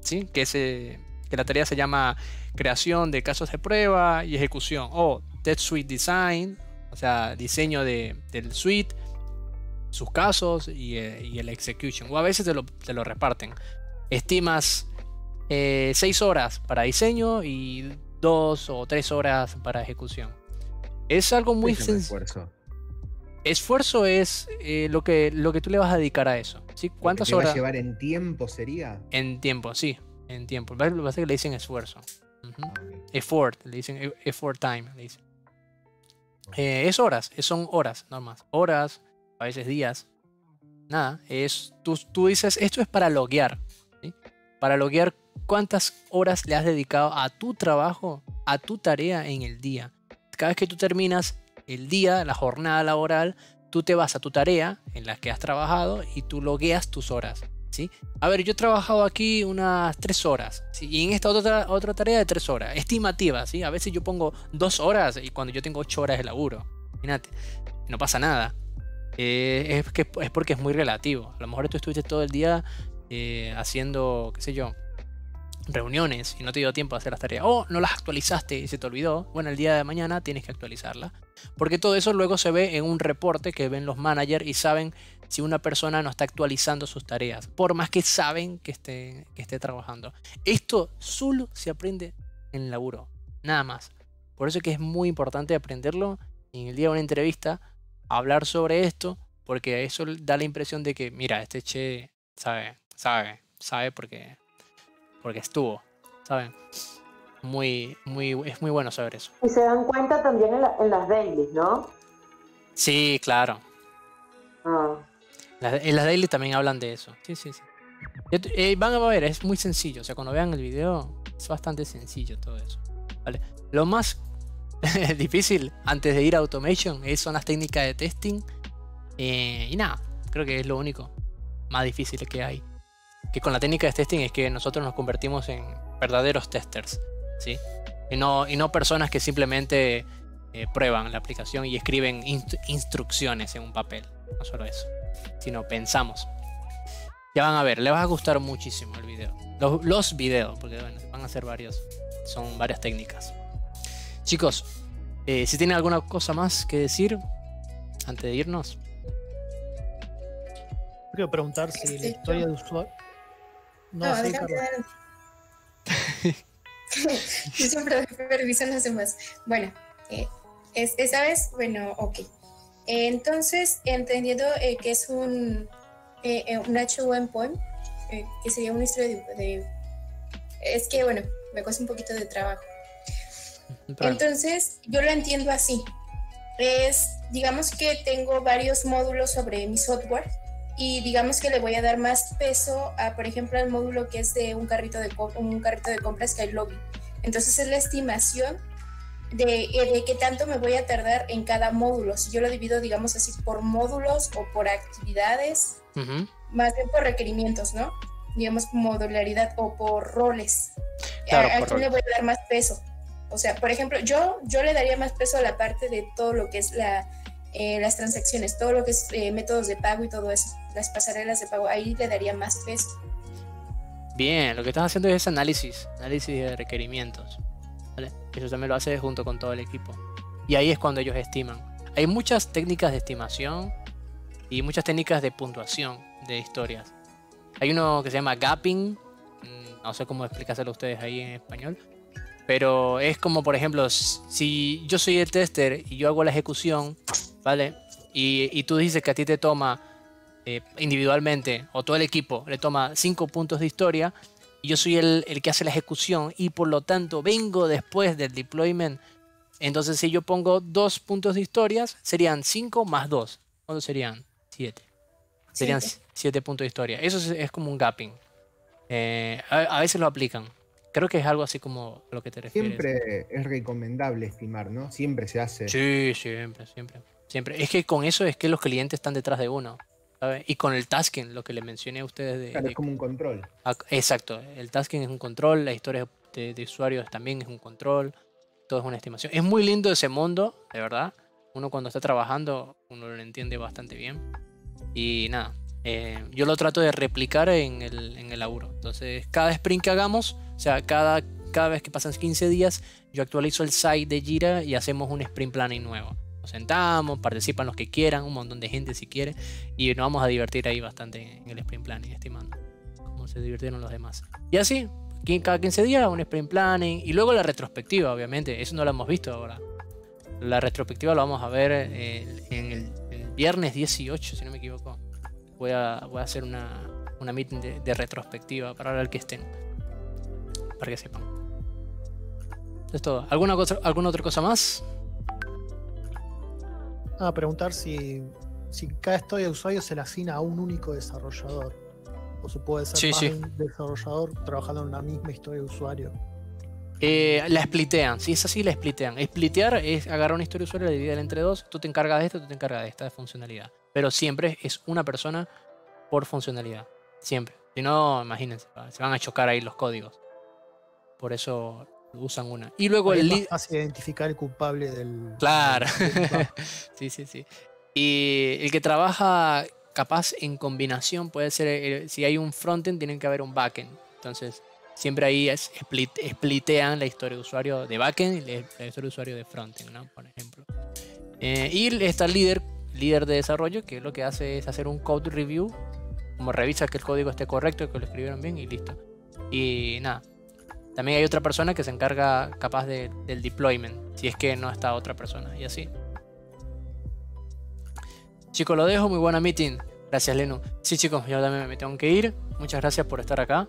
Speaker 1: ¿sí? que, es, eh, que la tarea se llama creación de casos de prueba y ejecución. O Test Suite Design, o sea, diseño de, del suite, sus casos y, eh, y el execution. O a veces te lo, te lo reparten. Estimas 6 horas para diseño y 2 o 3 horas para ejecución. Es algo muy sencillo.
Speaker 3: esfuerzo.
Speaker 1: Esfuerzo es eh, lo, que, lo que tú le vas a dedicar a eso. ¿Sí? ¿Cuántas
Speaker 3: te va a
Speaker 1: horas?
Speaker 3: llevar en tiempo sería?
Speaker 1: En tiempo, sí. En tiempo. Lo que pasa es que le dicen esfuerzo. Ujú.
Speaker 3: Ah, ok.
Speaker 1: Effort, le dicen e- effort time. Le dicen. Eh, es horas, son horas normas. Horas, a veces días. Nada, es, tú, tú dices, esto es para loguear. ¿sí? Para loguear cuántas horas le has dedicado a tu trabajo, a tu tarea en el día. Cada vez que tú terminas el día, la jornada laboral, tú te vas a tu tarea en la que has trabajado y tú logueas tus horas. ¿sí? A ver, yo he trabajado aquí unas tres horas y en esta otra, otra tarea de tres horas, estimativa. ¿sí? A veces yo pongo dos horas y cuando yo tengo ocho horas de laburo. Imagínate, no pasa nada. Eh, es, que, es porque es muy relativo. A lo mejor tú estuviste todo el día eh, haciendo, qué sé yo, reuniones y no te dio tiempo a hacer las tareas. O no las actualizaste y se te olvidó. Bueno, el día de mañana tienes que actualizarla. Porque todo eso luego se ve en un reporte que ven los managers y saben si una persona no está actualizando sus tareas. Por más que saben que esté, que esté trabajando. Esto solo se aprende en el laburo. Nada más. Por eso es que es muy importante aprenderlo en el día de una entrevista hablar sobre esto. Porque eso da la impresión de que, mira, este che sabe, sabe, sabe porque, porque estuvo. ¿Saben? Muy, muy, es muy bueno saber eso.
Speaker 2: Y se dan cuenta también en, la- en las dailies, ¿no?
Speaker 1: Sí, claro.
Speaker 2: Ah,
Speaker 1: Las- en las daily también hablan de eso. Sí, sí, sí. Eh, van a ver, es muy sencillo. O sea, cuando vean el video, es bastante sencillo todo eso. ¿vale? Lo más difícil antes de ir a automation son las técnicas de testing. eh, y nada, creo que es lo único más difícil que hay. Que con la técnica de testing es que nosotros nos convertimos en verdaderos testers. ¿sí? Y, no, y no personas que simplemente eh, prueban la aplicación y escriben inst- instrucciones en un papel. No solo eso, sino pensamos. Ya van a ver, les va a gustar muchísimo el video. Los, los videos, porque bueno, van a ser varios. Son varias técnicas. Chicos, eh, si tienen alguna cosa más que decir antes de irnos.
Speaker 9: Quiero preguntar si la
Speaker 4: Este,
Speaker 9: historia de usuario. No,
Speaker 4: No, adelante. Yo siempre reviso los demás. Bueno, eh, es- esta vez, bueno, ok. Eh, entonces, entendiendo eh, que es un, eh, un H1 poem, eh, que sería una historia de, de- Es que, bueno, me cuesta un poquito de trabajo. Entonces, yo lo entiendo así. Es, digamos que tengo varios módulos sobre mi software y digamos que le voy a dar más peso a, por ejemplo, al módulo que es de un carrito de, un carrito de compras que hay login. Entonces es la estimación de, eh, de qué tanto me voy a tardar en cada módulo. Si yo lo divido, digamos así, por módulos o por actividades, más bien por requerimientos, ¿no? Digamos modularidad o por roles.
Speaker 1: Claro,
Speaker 4: ¿A,
Speaker 1: por
Speaker 4: quién le voy a dar más peso? O sea, por ejemplo, yo, yo le daría más peso a la parte de todo lo que es la, eh, las transacciones, todo lo que es eh, métodos de pago y todo eso, las pasarelas de pago, ahí le daría más peso.
Speaker 1: Bien, lo que estás haciendo es análisis, análisis de requerimientos. ¿vale? Eso también lo haces junto con todo el equipo. Y ahí es cuando ellos estiman. Hay muchas técnicas de estimación y muchas técnicas de puntuación de historias. Hay uno que se llama gapping, mm, no sé cómo explicárselo a ustedes ahí en español, pero es como, por ejemplo, si yo soy el tester y yo hago la ejecución, ¿vale? Y, y tú dices que a ti te toma eh, individualmente, o todo el equipo le toma 5 puntos de historia, y yo soy el, el que hace la ejecución, y por lo tanto vengo después del deployment, entonces si yo pongo 2 puntos de historias, serían 5 más 2. ¿Cuántos serían? 7. Serían
Speaker 4: Siete.
Speaker 1: 7 puntos de historia. Eso es, es como un gapping. Eh, a, a veces lo aplican. Creo que es algo así como a lo que te refieres.
Speaker 3: Siempre es recomendable estimar, ¿no? Siempre se hace.
Speaker 1: Sí, siempre, siempre. Siempre. Es que con eso es que los clientes están detrás de uno. ¿Sabe? Y con el tasking, lo que les mencioné a ustedes de,
Speaker 3: Claro,
Speaker 1: de-
Speaker 3: es como un control.
Speaker 1: Ah, Exacto, el tasking es un control, la historia de, de usuarios también es un control, todo es una estimación. Es muy lindo ese mundo, de verdad. Uno cuando está trabajando, uno lo entiende bastante bien. Y nada, eh, yo lo trato de replicar en el, en el laburo. Entonces, cada sprint que hagamos, o sea, cada, cada vez que pasan 15 días, yo actualizo el site de Jira y hacemos un sprint planning nuevo. Nos sentamos, participan los que quieran, un montón de gente si quiere, y nos vamos a divertir ahí bastante en el sprint planning, estimando cómo se divirtieron los demás. Y así, cada 15 días un sprint planning y luego la retrospectiva, obviamente, eso no lo hemos visto ahora. La retrospectiva lo vamos a ver eh, en el, el viernes 18, si no me equivoco. Voy a, voy a hacer una, una meeting de, de retrospectiva para el que estén, para que sepan. Es todo. ¿Alguna, cosa, ¿Alguna otra cosa más?
Speaker 9: Ah, preguntar si, si cada historia de usuario se le asigna a un único desarrollador. O se puede ser
Speaker 1: Sí,
Speaker 9: más
Speaker 1: sí.
Speaker 9: de un desarrollador trabajando en la misma historia de usuario.
Speaker 1: Eh, la splitean, si es así, la splitean. Splitear es agarrar una historia de usuario, la dividen entre dos, tú te encargas de esto, tú te encargas de esta funcionalidad. Pero siempre es una persona por funcionalidad. Siempre. Si no, imagínense, se van a chocar ahí los códigos. Por eso usan una. Y luego
Speaker 9: Ahí
Speaker 1: el lead.
Speaker 9: fácil identificar el culpable del.
Speaker 1: Claro.
Speaker 9: del
Speaker 1: sí, sí, sí. Y el que trabaja capaz en combinación puede ser, eh, si hay un frontend, tiene que haber un backend. Entonces, siempre ahí es split, splitean la historia de usuario de backend y la la historia de usuario de frontend, ¿no? Por ejemplo. Eh, y está el líder, líder de desarrollo, que lo que hace es hacer un code review, como revisa que el código esté correcto, que lo escribieron bien y listo. Y nada. También hay otra persona que se encarga capaz de- del deployment, si es que no está otra persona, y así. Chicos, lo dejo, muy buena meeting. Gracias, Leno. Sí, chicos, yo también me tengo que ir. Muchas gracias por estar acá.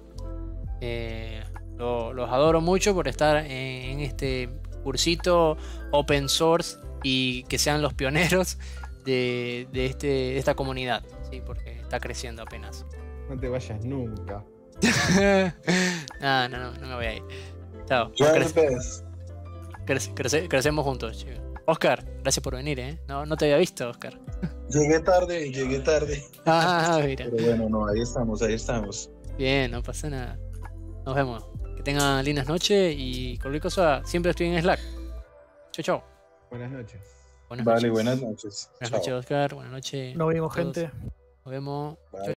Speaker 1: Eh, lo- los adoro mucho por estar en, en este cursito open source y que sean los pioneros de, de este, de esta comunidad, ¿sí? porque está creciendo apenas.
Speaker 3: No te vayas nunca.
Speaker 1: no, no, no, no me voy a ir. Chao.
Speaker 11: Ya
Speaker 1: Crece- crece- crece- crecemos juntos, chicos. Oscar, gracias por venir, ¿eh? No, no te había visto, Oscar.
Speaker 11: Llegué tarde, llegué tarde.
Speaker 1: Ah, mira.
Speaker 11: Pero bueno, no, ahí estamos, ahí estamos.
Speaker 1: Bien, no pasa nada. Nos vemos. Que tengan lindas noches y cualquier cosa, siempre estoy en Slack. Chau, chau.
Speaker 3: Buenas noches.
Speaker 1: Buenas
Speaker 11: Vale,
Speaker 1: noches.
Speaker 11: buenas noches.
Speaker 1: Buenas
Speaker 11: Chao.
Speaker 1: noches, Oscar. Buenas noches.
Speaker 9: Nos vemos, gente.
Speaker 1: Nos vemos.
Speaker 11: Bye.